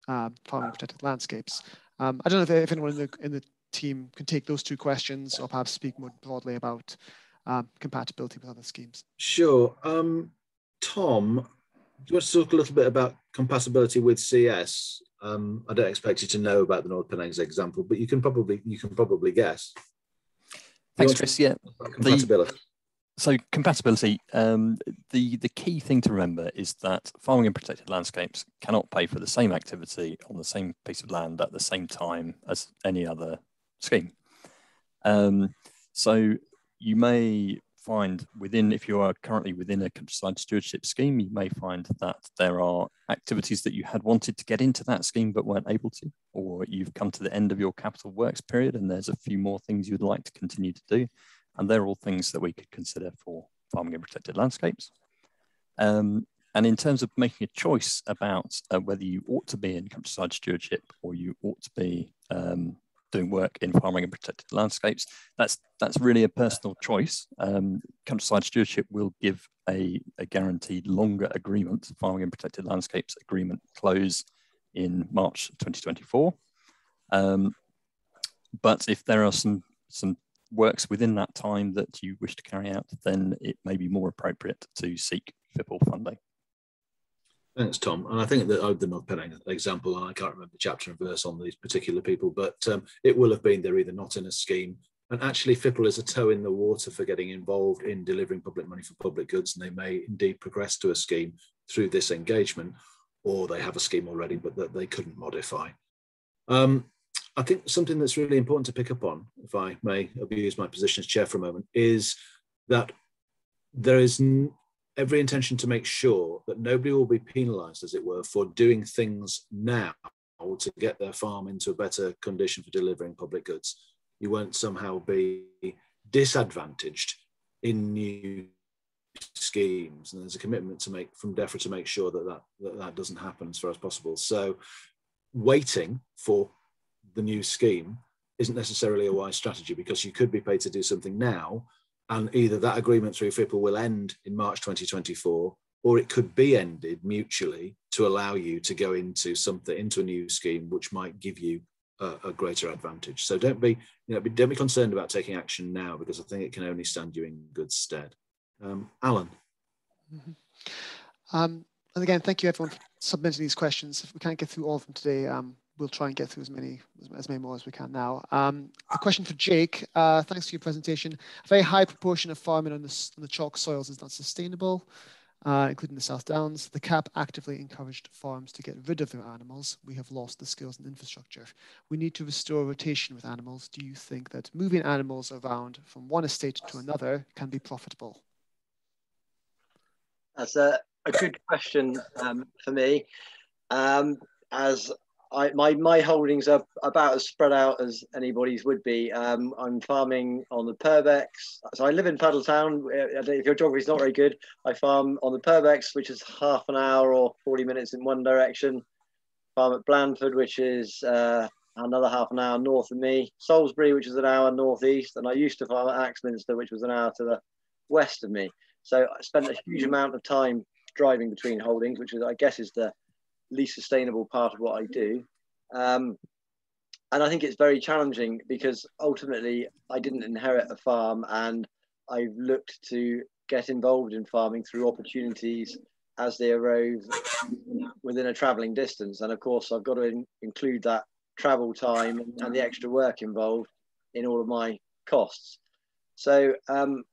um, farming protected landscapes. Um, I don't know if, if anyone in the, in the team can take those two questions or perhaps speak more broadly about um, compatibility with other schemes. Sure. Um, Tom, do you want to talk a little bit about compatibility with CS? Um, I don't expect you to know about the North Pennines example, but you can probably you can probably guess. Thanks, Chris. Yeah, compatibility. The, so compatibility, um, the, the key thing to remember is that farming in protected landscapes cannot pay for the same activity on the same piece of land at the same time as any other scheme. Um, so you may find within, if you are currently within a countryside stewardship scheme, you may find that there are activities that you had wanted to get into that scheme but weren't able to, or you've come to the end of your capital works period and there's a few more things you'd like to continue to do. And they're all things that we could consider for farming in protected landscapes. Um, and in terms of making a choice about uh, whether you ought to be in countryside stewardship or you ought to be um, doing work in farming and protected landscapes, that's that's really a personal choice. Um, countryside stewardship will give a, a, guaranteed longer agreement, farming and protected landscapes agreement close in March 2024. Um, but if there are some some works within that time that you wish to carry out, then it may be more appropriate to seek FIPL funding. Thanks, Tom. And I think that oh, the North Pennine example, and I can't remember chapter and verse on these particular people, but um, it will have been they're either not in a scheme. And actually, FIPL is a toe in the water for getting involved in delivering public money for public goods. And they may indeed progress to a scheme through this engagement, or they have a scheme already, but that they couldn't modify. Um, I think something that's really important to pick up on, if I may abuse my position as chair for a moment, is that there is every intention to make sure that nobody will be penalised, as it were, for doing things now to get their farm into a better condition for delivering public goods. You won't somehow be disadvantaged in new schemes and there's a commitment to make from DEFRA to make sure that that, that that doesn't happen as far as possible so waiting for the new scheme isn't necessarily a wise strategy because you could be paid to do something now and either that agreement through FIPL will end in March 2024 or it could be ended mutually to allow you to go into something into a new scheme which might give you a, a greater advantage. So don't be you know don't be concerned about taking action now because i think it can only stand you in good stead. Um, alan. Mm-hmm. um, and again thank you everyone for submitting these questions. If we can't get through all of them today um, we'll try and get through as many as many more as we can now. Um, a question for Jake. Uh, thanks for your presentation. A very high proportion of farming on the, on the chalk soils is not sustainable, uh, including the South Downs. The CAP actively encouraged farms to get rid of their animals. We have lost the skills and infrastructure. We need to restore rotation with animals. Do you think that moving animals around from one estate to another can be profitable? That's a, a good question um, for me. Um, as I, my my holdings are about as spread out as anybody's would be. Um, I'm farming on the Purbecks, so I live in Puddletown. If your geography is not very good, I farm on the Purbecks, which is half an hour or 40 minutes in one direction. Farm at Blandford, which is uh, another half an hour north of me. Salisbury, which is an hour northeast, and I used to farm at Axminster, which was an hour to the west of me. So I spent a huge amount of time driving between holdings, which is, I guess, is the least sustainable part of what I do. Um, and I think it's very challenging because ultimately I didn't inherit a farm and I've looked to get involved in farming through opportunities as they arose within a traveling distance. And of course, I've got to in, include that travel time and the extra work involved in all of my costs. So um,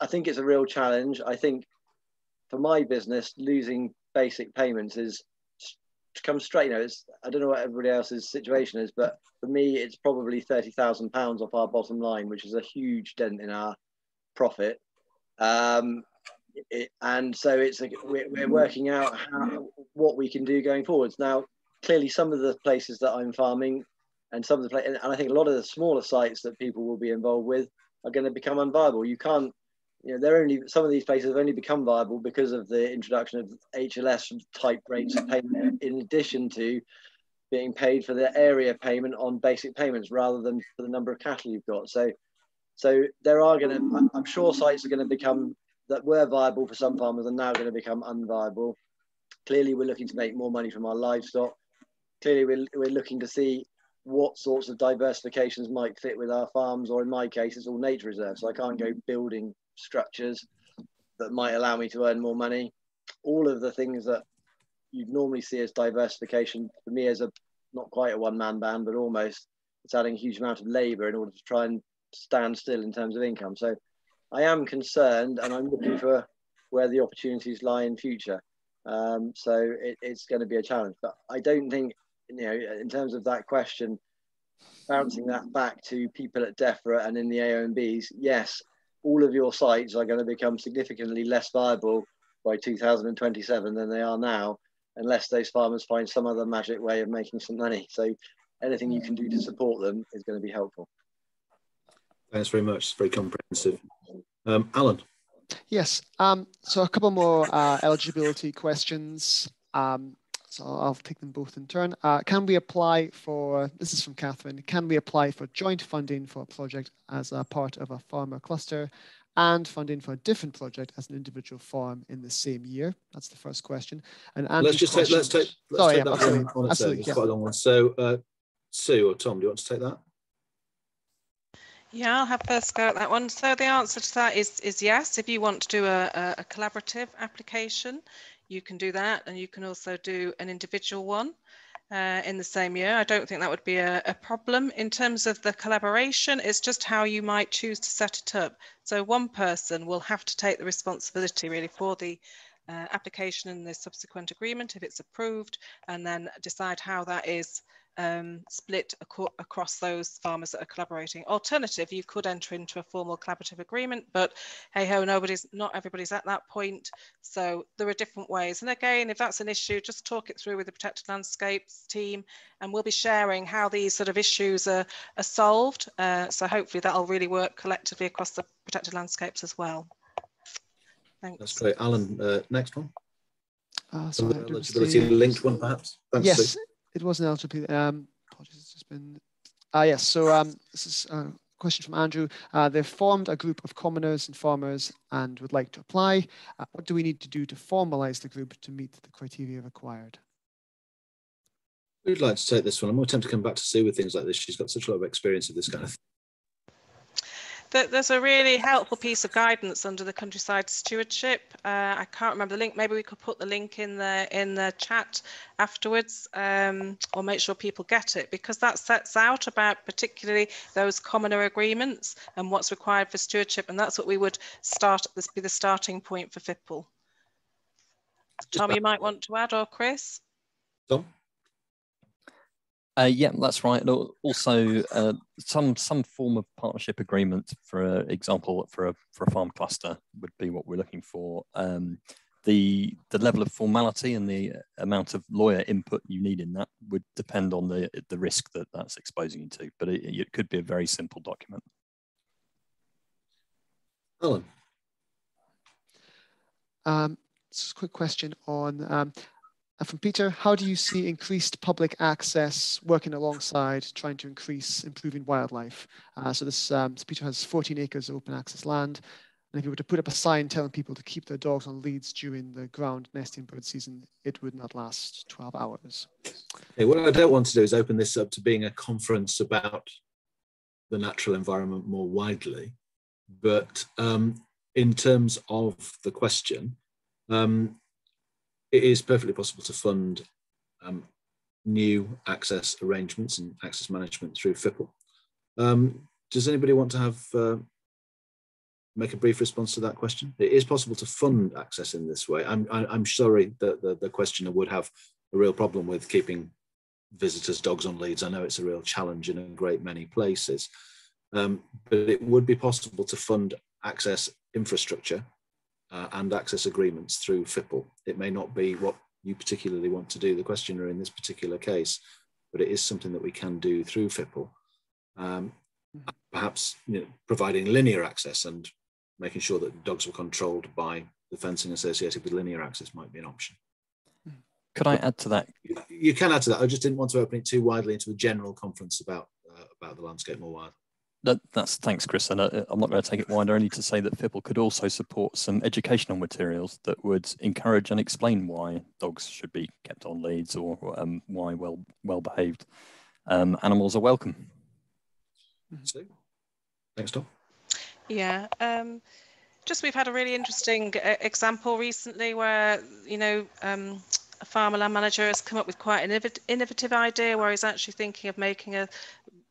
I think it's a real challenge. I think for my business, losing basic payments is to come straight. You know, it's, I don't know what everybody else's situation is, but for me, it's probably thirty thousand pounds off our bottom line, which is a huge dent in our profit. Um, it, and so it's a, we're, we're working out how, what we can do going forwards. Now, clearly, some of the places that I'm farming, and some of the places, and I think a lot of the smaller sites that people will be involved with are going to become unviable. You can't you know, they're only some of these places have only become viable because of the introduction of HLS type rates of payment, in addition to being paid for the area payment on basic payments rather than for the number of cattle you've got. So, so there are going to, I'm sure sites are going to become that were viable for some farmers are now going to become unviable. Clearly, we're looking to make more money from our livestock. Clearly, we're, we're looking to see what sorts of diversifications might fit with our farms, or in my case, it's all nature reserves. So I can't go building structures that might allow me to earn more money. All of the things that you'd normally see as diversification for me as a not quite a one man band, but almost it's adding a huge amount of labour in order to try and stand still in terms of income. So I am concerned and I'm looking for where the opportunities lie in future. Um, so it, it's going to be a challenge, but I don't think, you know, in terms of that question, bouncing that back to people at DEFRA and in the AONBs, yes, all of your sites are going to become significantly less viable by 2027 than they are now, unless those farmers find some other magic way of making some money. So anything you can do to support them is going to be helpful. Thanks very much. It's very comprehensive. Um, Alan. Yes. Um, so a couple more uh, eligibility questions. Um, so I'll take them both in turn. Uh, can we apply for, this is from Catherine, can we apply for joint funding for a project as a part of a farmer cluster and funding for a different project as an individual farm in the same year? That's the first question. And let's just take, let's take, let's Sorry, take yeah, that absolutely, one on its own. It's yeah. quite a long one. So uh, Sue or Tom, do you want to take that? Yeah, I'll have first go at that one. So the answer to that is is yes. If you want to do a, a, a collaborative application, you can do that, and you can also do an individual one. Uh, in the same year. I don't think that would be a, a, problem. In terms of the collaboration, it's just how you might choose to set it up. So one person will have to take the responsibility really for the uh, application and the subsequent agreement if it's approved, and then decide how that is um, split ac across those farmers that are collaborating. Alternative, you could enter into a formal collaborative agreement, but hey ho, nobody's, not everybody's at that point. So there are different ways. And again, if that's an issue, just talk it through with the Protected Landscapes team, and we'll be sharing how these sort of issues are, are solved. Uh, so hopefully that'll really work collectively across the Protected Landscapes as well. Thanks. That's great. Alan, uh, next one. Uh, so eligibility linked one, perhaps. Thanks, yes, Sue it was an eligibility. Um, apologies, it's just been. Ah, yes. So um, this is a question from Andrew. Uh, they've formed a group of commoners and farmers and would like to apply. Uh, what do we need to do to formalize the group to meet the criteria required? Who'd like to take this one? I'm more tempted to come back to Sue with things like this. She's got such a lot of experience of this kind of thing there's a really helpful piece of guidance under the countryside stewardship. Uh, I can't remember the link. Maybe we could put the link in the in the chat afterwards, um, or make sure people get it because that sets out about particularly those commoner agreements and what's required for stewardship, and that's what we would start. This be the starting point for FIPL. Tom, you might want to add, or Chris. Tom. Uh, yeah, that's right. Also, uh, some some form of partnership agreement, for example, for a for a farm cluster would be what we're looking for. Um, the the level of formality and the amount of lawyer input you need in that would depend on the the risk that that's exposing you to. But it, it could be a very simple document. Alan. Um, just a quick question on um, and from Peter, how do you see increased public access working alongside trying to increase improving wildlife? Uh, so this, um, so Peter has 14 acres of open access land. And if you were to put up a sign telling people to keep their dogs on leads during the ground nesting bird season, it would not last 12 hours. Okay, what I don't want to do is open this up to being a conference about the natural environment more widely. But um, in terms of the question, um, it is perfectly possible to fund um, new access arrangements and access management through FIPL. Um, does anybody want to have uh, make a brief response to that question? It is possible to fund access in this way. I'm, I'm sorry that the, the questioner would have a real problem with keeping visitors' dogs on leads. I know it's a real challenge in a great many places, um, but it would be possible to fund access infrastructure uh, and access agreements through FIPL. It may not be what you particularly want to do, the questioner in this particular case, but it is something that we can do through FIPL. Um, perhaps you know, providing linear access and making sure that dogs were controlled by the fencing associated with linear access might be an option. Could I add to that? You can add to that. I just didn't want to open it too widely into a general conference about uh, about the landscape more widely. That, that's thanks, Chris. And uh, I'm not going to take it wider. Only to say that FIPL could also support some educational materials that would encourage and explain why dogs should be kept on leads or um, why well well behaved um, animals are welcome. Thanks, Tom. Yeah. Um, just we've had a really interesting uh, example recently where you know um, a farmer land manager has come up with quite an innovative idea where he's actually thinking of making a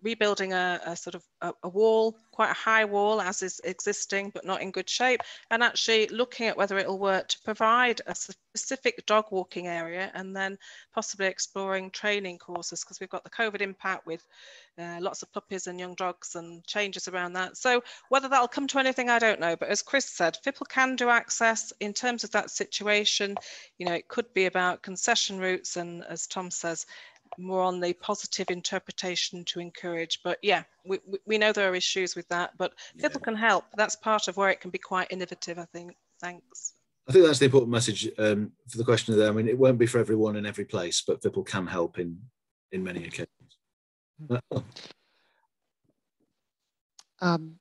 rebuilding a, a sort of a, a, wall, quite a high wall as is existing, but not in good shape, and actually looking at whether it'll work to provide a specific dog walking area and then possibly exploring training courses because we've got the COVID impact with uh, lots of puppies and young dogs and changes around that. So whether that'll come to anything, I don't know. But as Chris said, FIPL can do access in terms of that situation. You know, it could be about concession routes and as Tom says, more on the positive interpretation to encourage. But yeah, we, we know there are issues with that, but yeah. people can help. That's part of where it can be quite innovative, I think. Thanks. I think that's the important message um, for the question there. I mean, it won't be for everyone in every place, but people can help in in many occasions. Um,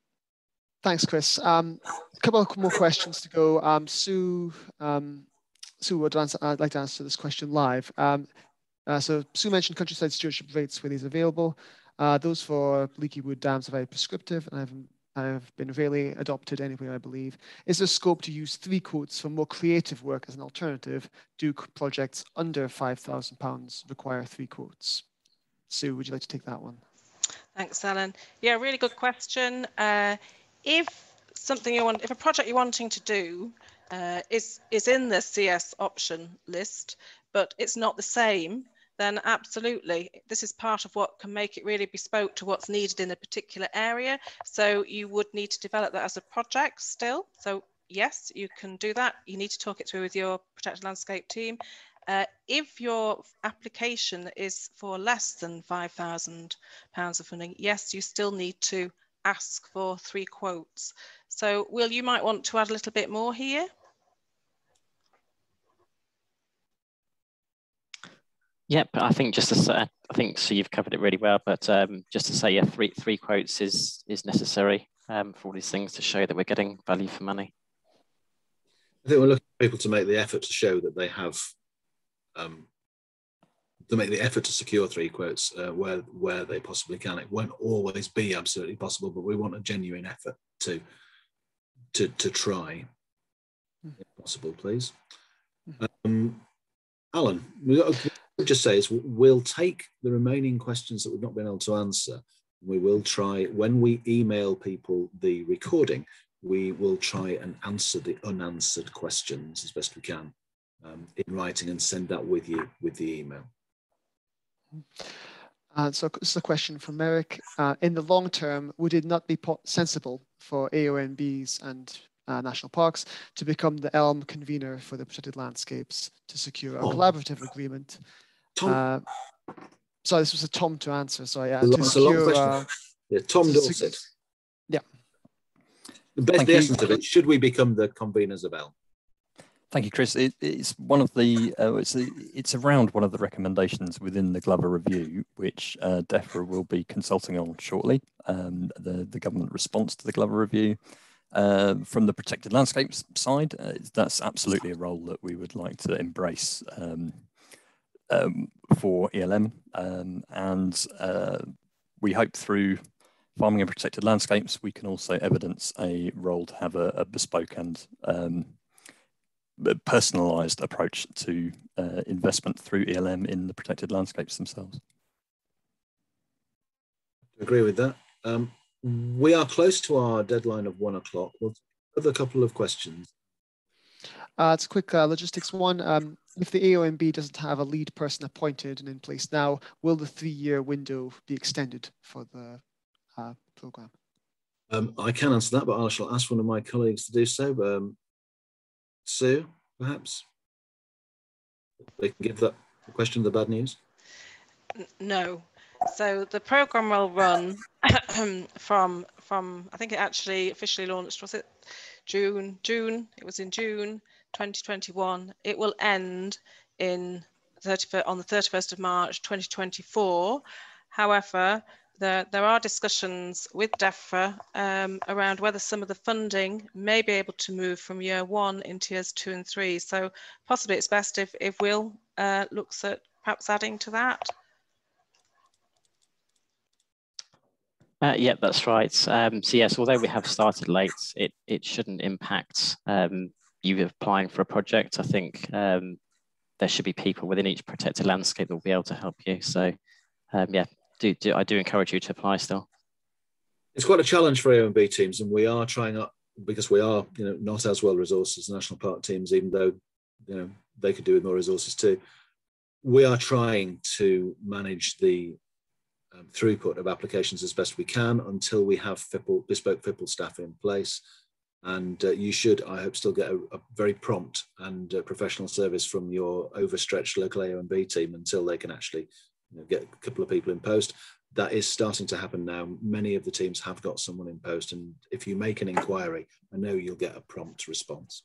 thanks, Chris. Um, a couple of more questions to go. Um, Sue, um, Sue would answer, I'd like to answer this question live. Um, uh, so Sue mentioned countryside stewardship rates when these are available. Uh, those for leaky wood dams are very prescriptive and I've have been rarely adopted anywhere, I believe. Is there scope to use three quotes for more creative work as an alternative? Do projects under £5,000 require three quotes? Sue, would you like to take that one? Thanks, Alan. Yeah, really good question. Uh, if something you want, if a project you're wanting to do uh, is is in the CS option list, but it's not the same, then absolutely, this is part of what can make it really bespoke to what's needed in a particular area. So you would need to develop that as a project still. So yes, you can do that. You need to talk it through with your protected landscape team. Uh, if your application is for less than £5,000 of funding, yes, you still need to ask for three quotes. So Will, you might want to add a little bit more here. Yep, I think just to say, I think so. You've covered it really well, but um, just to say, yeah, three three quotes is is necessary um, for all these things to show that we're getting value for money. I think we're looking for people to make the effort to show that they have, um, to make the effort to secure three quotes uh, where where they possibly can. It won't always be absolutely possible, but we want a genuine effort to to to try, if possible, please. Hmm. Um, Alan, we got a just say is we'll take the remaining questions that we've not been able to answer. We will try, when we email people the recording, we will try and answer the unanswered questions as best we can um, in writing and send that with you with the email. Uh, so this is a question from Merrick. Uh, in the long term, would it not be sensible for AONBs and uh, national parks to become the ELM convener for the protected landscapes to secure a oh. collaborative agreement Tom. Uh, sorry, this was a Tom to answer. So yeah, to secure, uh, yeah, Tom Dorset. Yeah. The best the essence of it. Should we become the conveners of ELM? Thank you, Chris. It, it's one of the uh, it's a, it's around one of the recommendations within the Glover review, which uh, DEFRA will be consulting on shortly. Um, the the government response to the Glover review. Uh, from the protected landscapes side, uh, that's absolutely a role that we would like to embrace. Um, um, for ELM. Um, and uh, we hope through farming and protected landscapes, we can also evidence a role to have a, a bespoke and um, personalized approach to uh, investment through ELM in the protected landscapes themselves. I agree with that. Um, we are close to our deadline of one o'clock. We'll have a couple of questions. Uh, it's a quick uh, logistics one. Um, if the AONB doesn't have a lead person appointed and in place now, will the three-year window be extended for the uh, program? Um, I can answer that, but I shall ask one of my colleagues to do so. Um, Sue, perhaps they can give that question the bad news. No. So the program will run from from I think it actually officially launched was it June June it was in June 2021. It will end in 30, on the 31st of March 2024. However, there, there are discussions with DEFRA um, around whether some of the funding may be able to move from year one into years two and three. So possibly it's best if, if Will uh, looks at perhaps adding to that. Uh, yeah, that's right. Um, so yes, although we have started late, it, it shouldn't impact um, you applying for a project. I think um, there should be people within each protected landscape that will be able to help you. So um, yeah, do, do, I do encourage you to apply still. It's quite a challenge for AONB teams, and we are trying up because we are, you know, not as well resourced as national park teams, even though, you know, they could do with more resources too. We are trying to manage the um, throughput of applications as best we can until we have FIPL, bespoke FIPL staff in place. And uh, you should, I hope, still get a, a very prompt and uh, professional service from your overstretched local AONB team until they can actually you know, get a couple of people in post. That is starting to happen now. Many of the teams have got someone in post, and if you make an inquiry, I know you'll get a prompt response.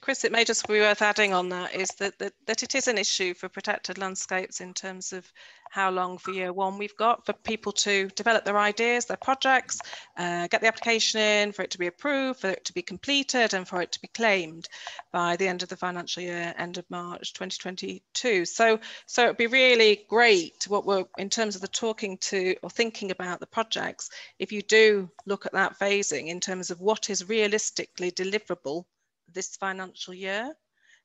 Chris, it may just be worth adding on that is that, that, that it is an issue for protected landscapes in terms of how long for year one we've got for people to develop their ideas, their projects, uh, get the application in, for it to be approved, for it to be completed and for it to be claimed by the end of the financial year, end of March 2022. So, so it'd be really great what we're in terms of the talking to or thinking about the projects, if you do look at that phasing in terms of what is realistically deliverable this financial year.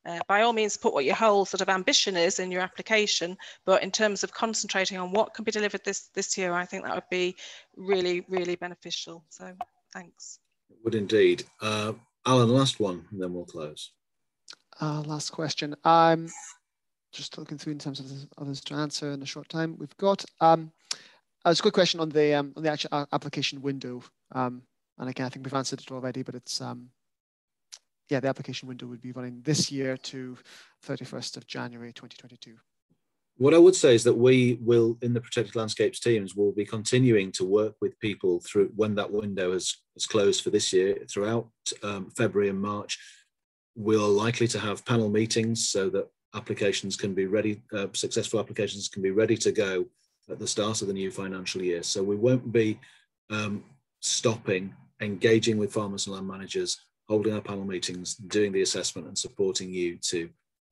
Uh, by all means, put what your whole sort of ambition is in your application, but in terms of concentrating on what can be delivered this, this year, I think that would be really, really beneficial. So thanks. It would indeed. Uh, Alan, last one, and then we'll close. Uh, last question. I'm just looking through in terms of others to answer in a short time. We've got um, a good question on the um, on the actual application window. Um, and again, I think we've answered it already, but it's um, yeah, the application window would be running this year to 31st of January 2022. What I would say is that we will, in the protected landscapes teams, will be continuing to work with people through when that window has, has closed for this year throughout um, February and March. We're likely to have panel meetings so that applications can be ready, uh, successful applications can be ready to go at the start of the new financial year. So we won't be um, stopping engaging with farmers and land managers holding our panel meetings, doing the assessment and supporting you to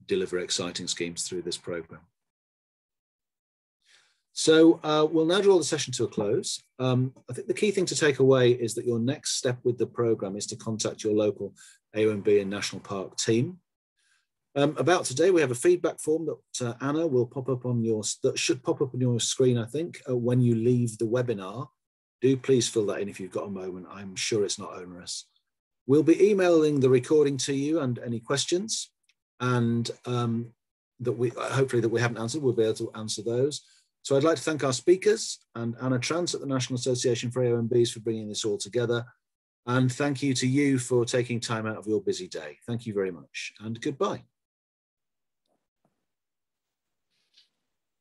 deliver exciting schemes through this program. So uh, we'll now draw the session to a close. Um, I think the key thing to take away is that your next step with the program is to contact your local AONB and National Park team. Um, about today, we have a feedback form that uh, Anna will pop up on your, that should pop up on your screen, I think, uh, when you leave the webinar. Do please fill that in if you've got a moment. I'm sure it's not onerous. We'll be emailing the recording to you and any questions and um, that we hopefully that we haven't answered, we'll be able to answer those. So I'd like to thank our speakers and Anna Trance at the National Association for AONBs for bringing this all together. And thank you to you for taking time out of your busy day. Thank you very much and goodbye.